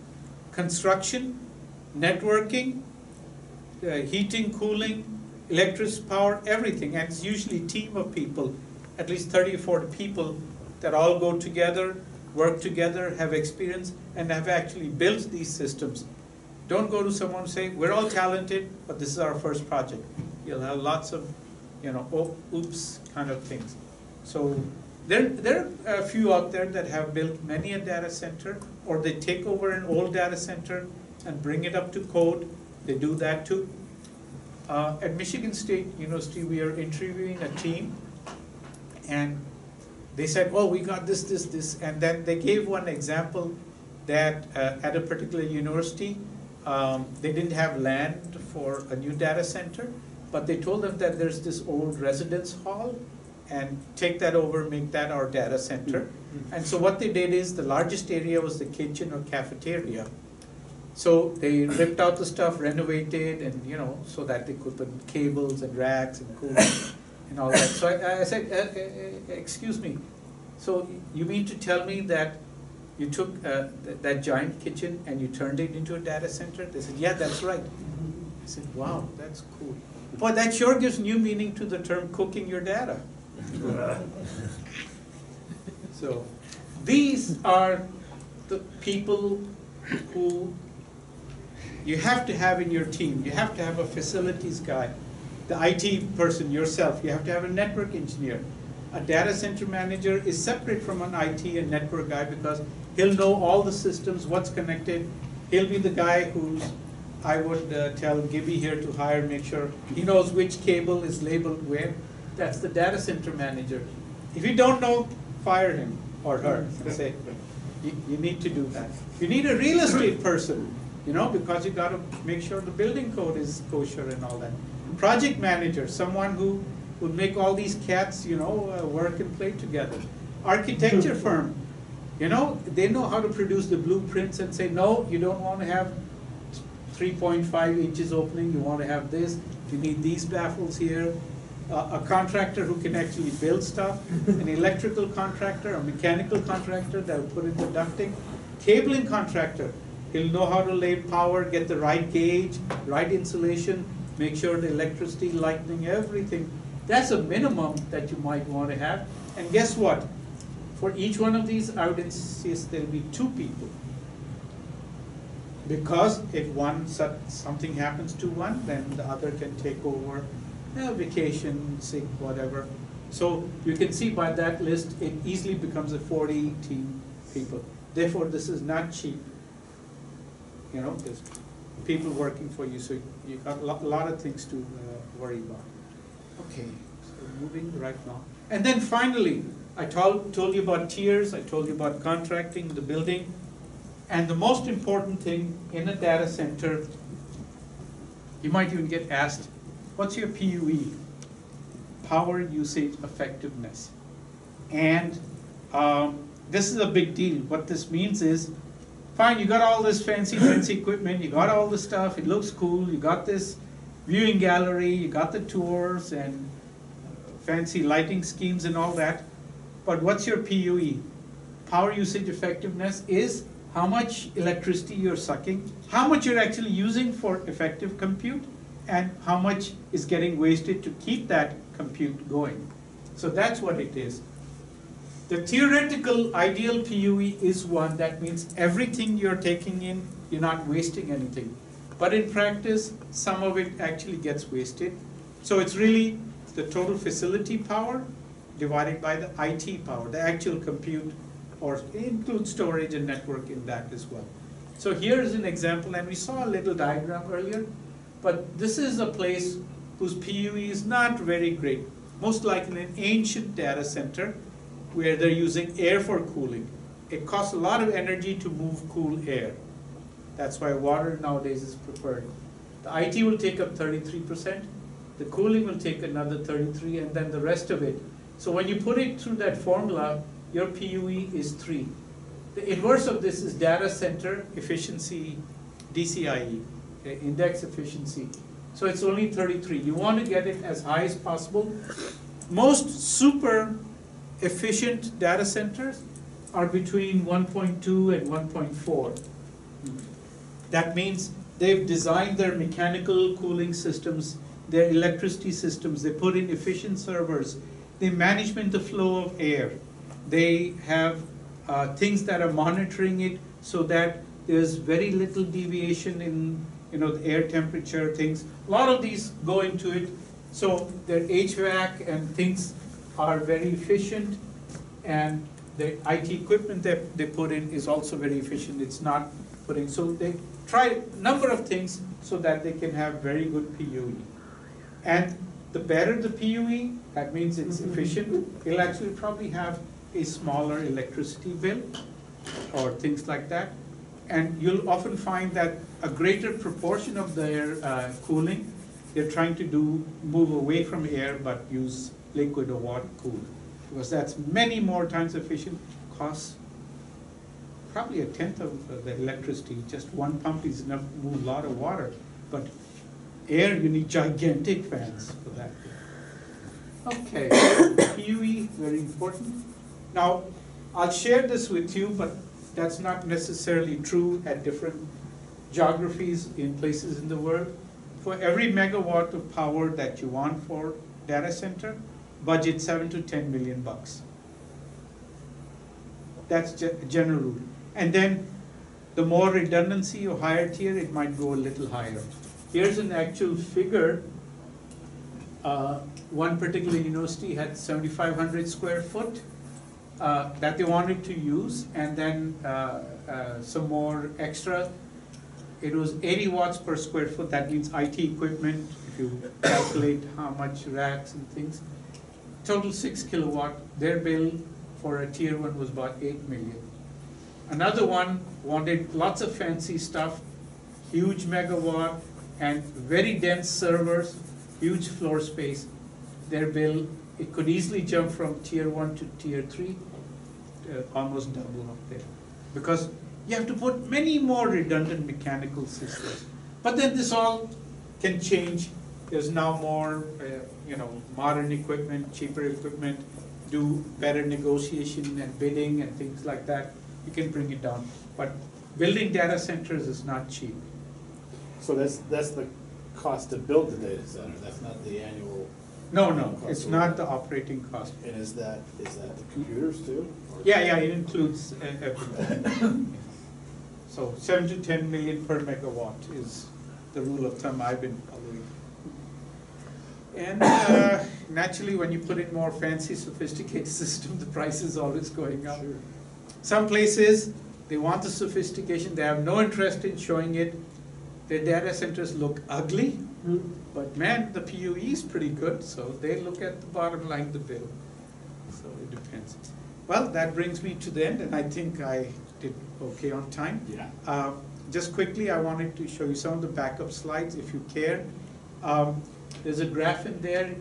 construction, networking, uh, heating, cooling, electric power, everything. And it's usually a team of people, at least 30 or 40 people that all go together, work together, have experience, and have actually built these systems. Don't go to someone and say, we're all talented, but this is our first project. You'll have lots of, you know, oops kind of things. So there, there are a few out there that have built many a data center, or they take over an old data center and bring it up to code. They do that too. Uh, at Michigan State University, we are interviewing a team, and they said, "Oh, we got this, this, this," and then they gave one example that uh, at a particular university, um, they didn't have land for a new data center, but they told them that there's this old residence hall, and take that over, make that our data center. And so what they did is the largest area was the kitchen or cafeteria. So they ripped out the stuff, renovated, and you know, so that they could put cables and racks and cooling and all that. So I, I said, uh, uh, uh, excuse me, so you mean to tell me that you took uh, th- that giant kitchen and you turned it into a data center? They said, yeah, that's right. I said, wow, that's cool. Boy, that sure gives new meaning to the term cooking your data. So, these are the people who you have to have in your team. You have to have a facilities guy, the IT person yourself. You have to have a network engineer. A data center manager is separate from an IT and network guy because he'll know all the systems, what's connected, He'll be the guy who's, I would uh, tell Gibby here to hire, make sure he knows which cable is labeled where. That's the data center manager. If you don't know, fire him or her and say, you, you need to do that. You need a real estate person, you know, because you gotta make sure the building code is kosher and all that. Project manager, someone who would make all these cats, you know, uh, work and play together. Architecture firm, you know, they know how to produce the blueprints and say, no, you don't wanna have three point five inches opening, you wanna have this, you need these baffles here. Uh, a contractor who can actually build stuff, an electrical contractor, a mechanical contractor that will put in the ducting, cabling contractor, he'll know how to lay power, get the right gauge, right insulation, make sure the electricity, lightning, everything. That's a minimum that you might wanna have, and guess what? For each one of these, I would insist there'll be two people. Because if one, something happens to one, then the other can take over, uh, vacation, sick, whatever. So you can see by that list, it easily becomes a forty team people. Therefore, this is not cheap. You know, there's people working for you, so you got a lot, lot of things to uh, worry about. Okay, so moving right now. And then finally, I told, told you about tiers, I told you about contracting, the building. And the most important thing in a data center, you might even get asked, what's your PUE? Power usage effectiveness. And um, this is a big deal. What this means is, fine, you got all this fancy, fancy equipment, you got all this stuff, it looks cool, you got this viewing gallery, you got the tours and fancy lighting schemes and all that. But what's your PUE? Power usage effectiveness is how much electricity you're sucking, how much you're actually using for effective compute, and how much is getting wasted to keep that compute going. So that's what it is. The theoretical ideal PUE is one that means everything you're taking in, you're not wasting anything. But in practice, some of it actually gets wasted. So it's really the total facility power divided by the IT power, the actual compute, or include storage and network in that as well. So here's an example, and we saw a little diagram earlier, but this is a place whose PUE is not very great. Most likely an ancient data center where they're using air for cooling. It costs a lot of energy to move cool air. That's why water nowadays is preferred. The IT will take up thirty-three percent, the cooling will take another thirty-three, and then the rest of it. So when you put it through that formula, your PUE is three. The inverse of this is data center efficiency, DCIE, uh, index efficiency. So it's only thirty-three. You want to get it as high as possible. Most super efficient data centers are between one point two and one point four. That means they've designed their mechanical cooling systems, their electricity systems, they put in efficient servers, they management the flow of air. They have uh, things that are monitoring it so that there's very little deviation in you know the air temperature things. A lot of these go into it. So their HVAC and things are very efficient and the IT equipment that they put in is also very efficient. It's not putting, so they try a number of things so that they can have very good PUE. And the better the PUE, that means it's efficient, it'll actually probably have a smaller electricity bill or things like that. And you'll often find that a greater proportion of their uh, cooling, they're trying to do, move away from air but use liquid or water cool Because that's many more times efficient, costs probably a tenth of the electricity. Just one pump is enough to move a lot of water. But air, you need gigantic fans for that. Okay, PUE, very important. Now, I'll share this with you, but that's not necessarily true at different geographies in places in the world. For every megawatt of power that you want for data center, budget seven to ten million bucks. That's ge- general rule. And then the more redundancy or higher tier, it might go a little higher. Here's an actual figure. Uh, one particular university had seventy-five hundred square foot uh, that they wanted to use, and then uh, uh, some more extra it was eighty watts per square foot, that means IT equipment, if you calculate how much racks and things. Total six kilowatt, their bill for a tier one was about eight million. Another one wanted lots of fancy stuff, huge megawatt and very dense servers, huge floor space. Their bill, it could easily jump from tier one to tier three, uh, almost double up there. Because you have to put many more redundant mechanical systems. But then this all can change. There's now more, uh, you know, modern equipment, cheaper equipment, do better negotiation and bidding and things like that. You can bring it down. But building data centers is not cheap. So that's, that's the cost to build the data center, that's not the annual, No, no, it's not the operating cost. and is that, is that the computers too? Or- Yeah, yeah, it includes uh, everything. So seven to ten million per megawatt is the rule of thumb I've been following. And uh, naturally, when you put in more fancy sophisticated system, the price is always going up. Sure. Some places, they want the sophistication, they have no interest in showing it. Their data centers look ugly, but man, the PUE is pretty good, so they look at the bottom line, the bill. So it depends. Well, that brings me to the end, and I think I did okay on time. Yeah. Uh, Just quickly, I wanted to show you some of the backup slides, if you care. Um, There's a graph in there.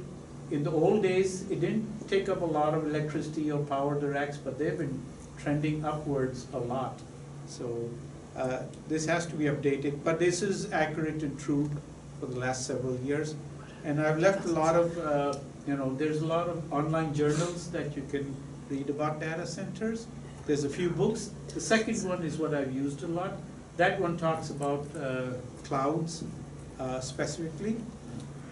In the old days, it didn't take up a lot of electricity or power the racks, but they've been trending upwards a lot. So uh, this has to be updated, but this is accurate and true for the last several years. And I've left a lot of, uh, you know, there's a lot of online journals that you can read about data centers. There's a few books. The second one is what I've used a lot. That one talks about uh, clouds uh, specifically.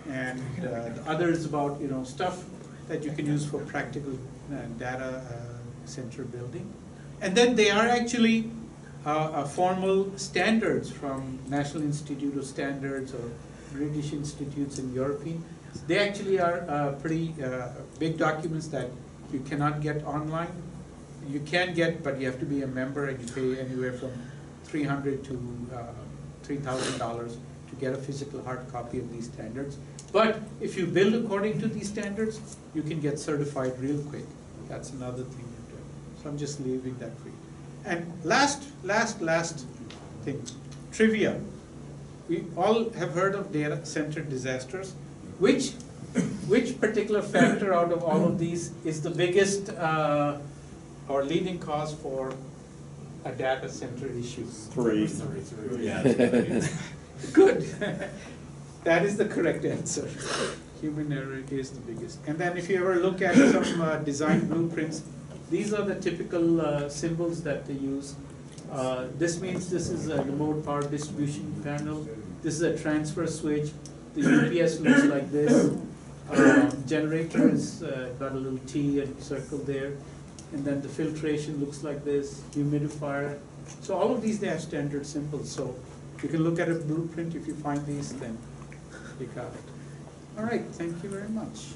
And uh, the other is about, you know, stuff that you can use for practical data center building. And then they are actually uh, uh, formal standards from National Institute of Standards or British institutes and European. They actually are uh, pretty uh, big documents that you cannot get online. You can get, but you have to be a member and you pay anywhere from three hundred to uh, three thousand dollars to get a physical hard copy of these standards. But if you build according to these standards, you can get certified real quick. That's another thing. So I'm just leaving that for you. And last, last, last thing, trivia. We all have heard of data center disasters. Which, which particular factor out of all of these is the biggest uh, or leading cause for a data center issue? Three. Three, three. Yeah. Good. That is the correct answer. Human error is the biggest. And then if you ever look at some uh, design blueprints, these are the typical uh, symbols that they use. Uh, This means this is a remote power distribution panel. This is a transfer switch. The UPS looks like this. Uh, Generator is uh, got a little T and circle there. And then the filtration looks like this, humidifier. So all of these, they have standard symbols, so you can look at a blueprint, if you find these, then you got it. All right, thank you very much.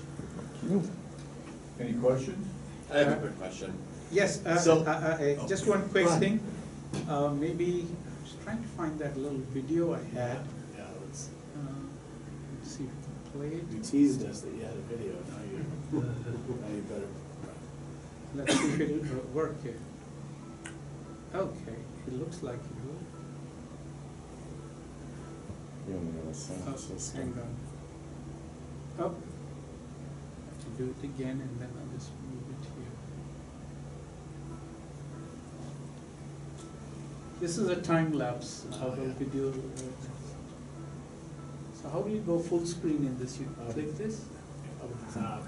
Any questions? I have a quick question. Yes, uh, So- uh, uh, uh, just one quick Go thing. Uh, Maybe, I was trying to find that little video I had. Yeah, it's, Uh, Let's see if we can play it. you teased us that you had a video, now you, now you better. Let's see if it'll uh, work here. Okay, it looks like it will. You only have Oh, hang on. Oh, have to do it again and then I'll just move it here. This is a time lapse of a video. uh, So how do you go full screen in this? You click this? Up at the top.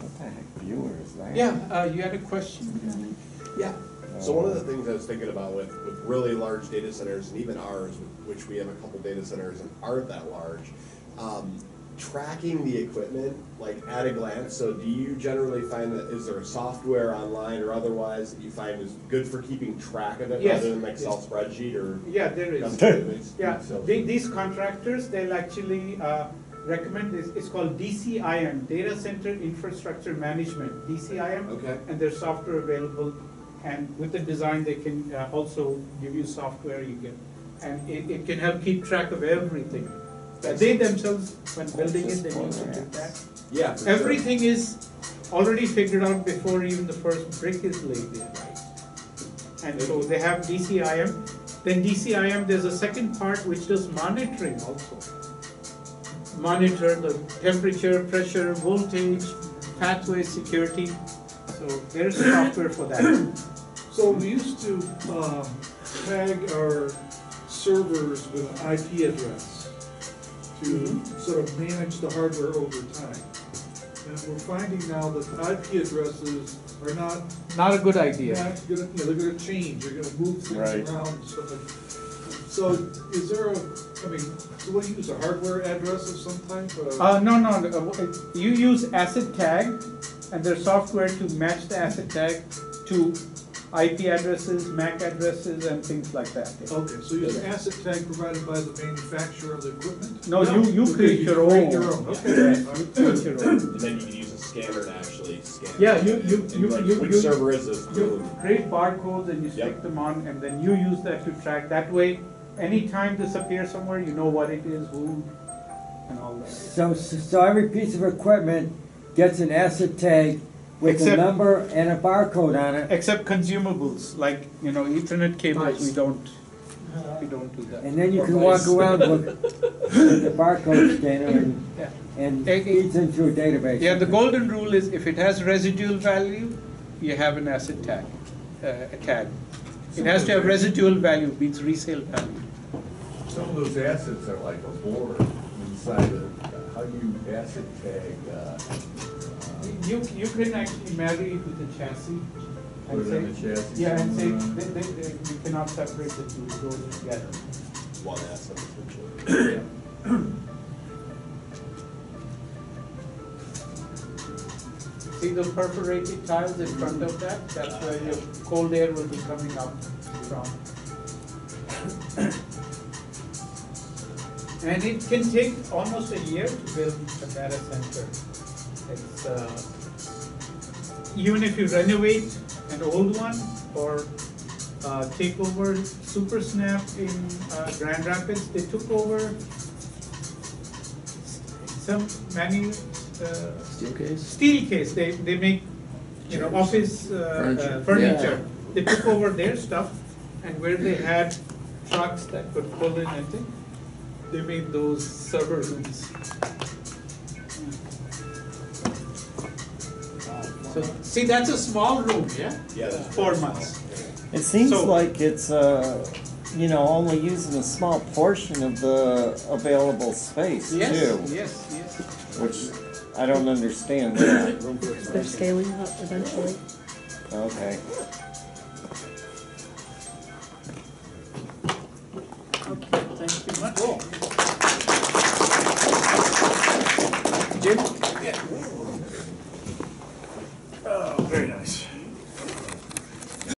What the heck viewer is that? Yeah, uh, you had a question? Yeah. So one of the things I was thinking about with, with really large data centers, and even ours, which we have a couple data centers and aren't that large, um, tracking the equipment, like at a glance, so do you generally find that, is there a software online or otherwise that you find is good for keeping track of it Yes, rather than like Excel yes. spreadsheet or? Yeah, there is. Yeah, it's the- these contractors, they'll actually uh, recommend, this. it's called DCIM, Data Center Infrastructure Management, DCIM. Okay. And there's software available. And with the design, they can uh, also give you software you can, and it, it can help keep track of everything. Uh, They themselves, when building it, they need to do that. Yeah, for sure. Everything is already figured out before even the first brick is laid there, right? And so they have DCIM, then DCIM, there's a second part which does monitoring also. Monitor the temperature, pressure, voltage, pathway security, so there's software for that. So we used to, um, tag our servers with an IP address to sort of manage the hardware over time. And we're finding now that IP addresses are not, Not a good idea. not gonna, you know, they're gonna change, they're gonna move Right. things around and stuff like. So is there a, I mean, do we use, a hardware address of some type? uh, Uh, no, no, no, uh, you use asset tag, and there's software to match the asset tag to IP addresses, MAC addresses, and things like that. Okay, so you use an asset tag provided by the manufacturer of the equipment? No, you, you Okay, create your create own. your own, okay. Yeah, you create your own. And then you can use a scanner to actually scan. Yeah, you- you- And you- like, you- Which you- server is this? You create barcodes and you stick Yep. them on, and then you use that to track, that way, anytime this appears somewhere, you know what it is, who, and all that. So, so every piece of equipment gets an asset tag with a Except- number and a barcode on it, Except consumables, like, you know, ethernet cables, we don't, we don't do that. and then you can walk around with, with the barcode scanner and, Yeah. and eh, feeds into a database. Yeah, the golden rule is if it has residual value, you have an asset tag, uh, a tag. It has to have residual value, means resale value. Some of those assets are like a board inside of, how do you asset tag, uh, You, you can actually marry it with a chassis. and Put it in say- the chassis Yeah, and say, somewhere. they, they, they, you cannot separate the two, it goes together. One asset essentially. See the perforated tiles in front of that? That's where your cold air will be coming up from. And it can take almost a year to build a data center. It's, uh, even if you renovate an old one or uh, take over SUPERNAP in uh, Grand Rapids, they took over some many, uh, Steelcase? steel case, they, they make, you know, office uh, Furniture. uh, furniture. They took over their stuff, and where they had trucks that could pull in, I think, they made those server rooms. So, see, that's a small room, yeah? Yeah, Four months. It seems So- like it's, uh, you know, only using a small portion of the available space Yes, too, yes, yes. which I don't understand that. They're scaling up eventually. Okay. Okay, thank you much. Jim? Oh, very nice.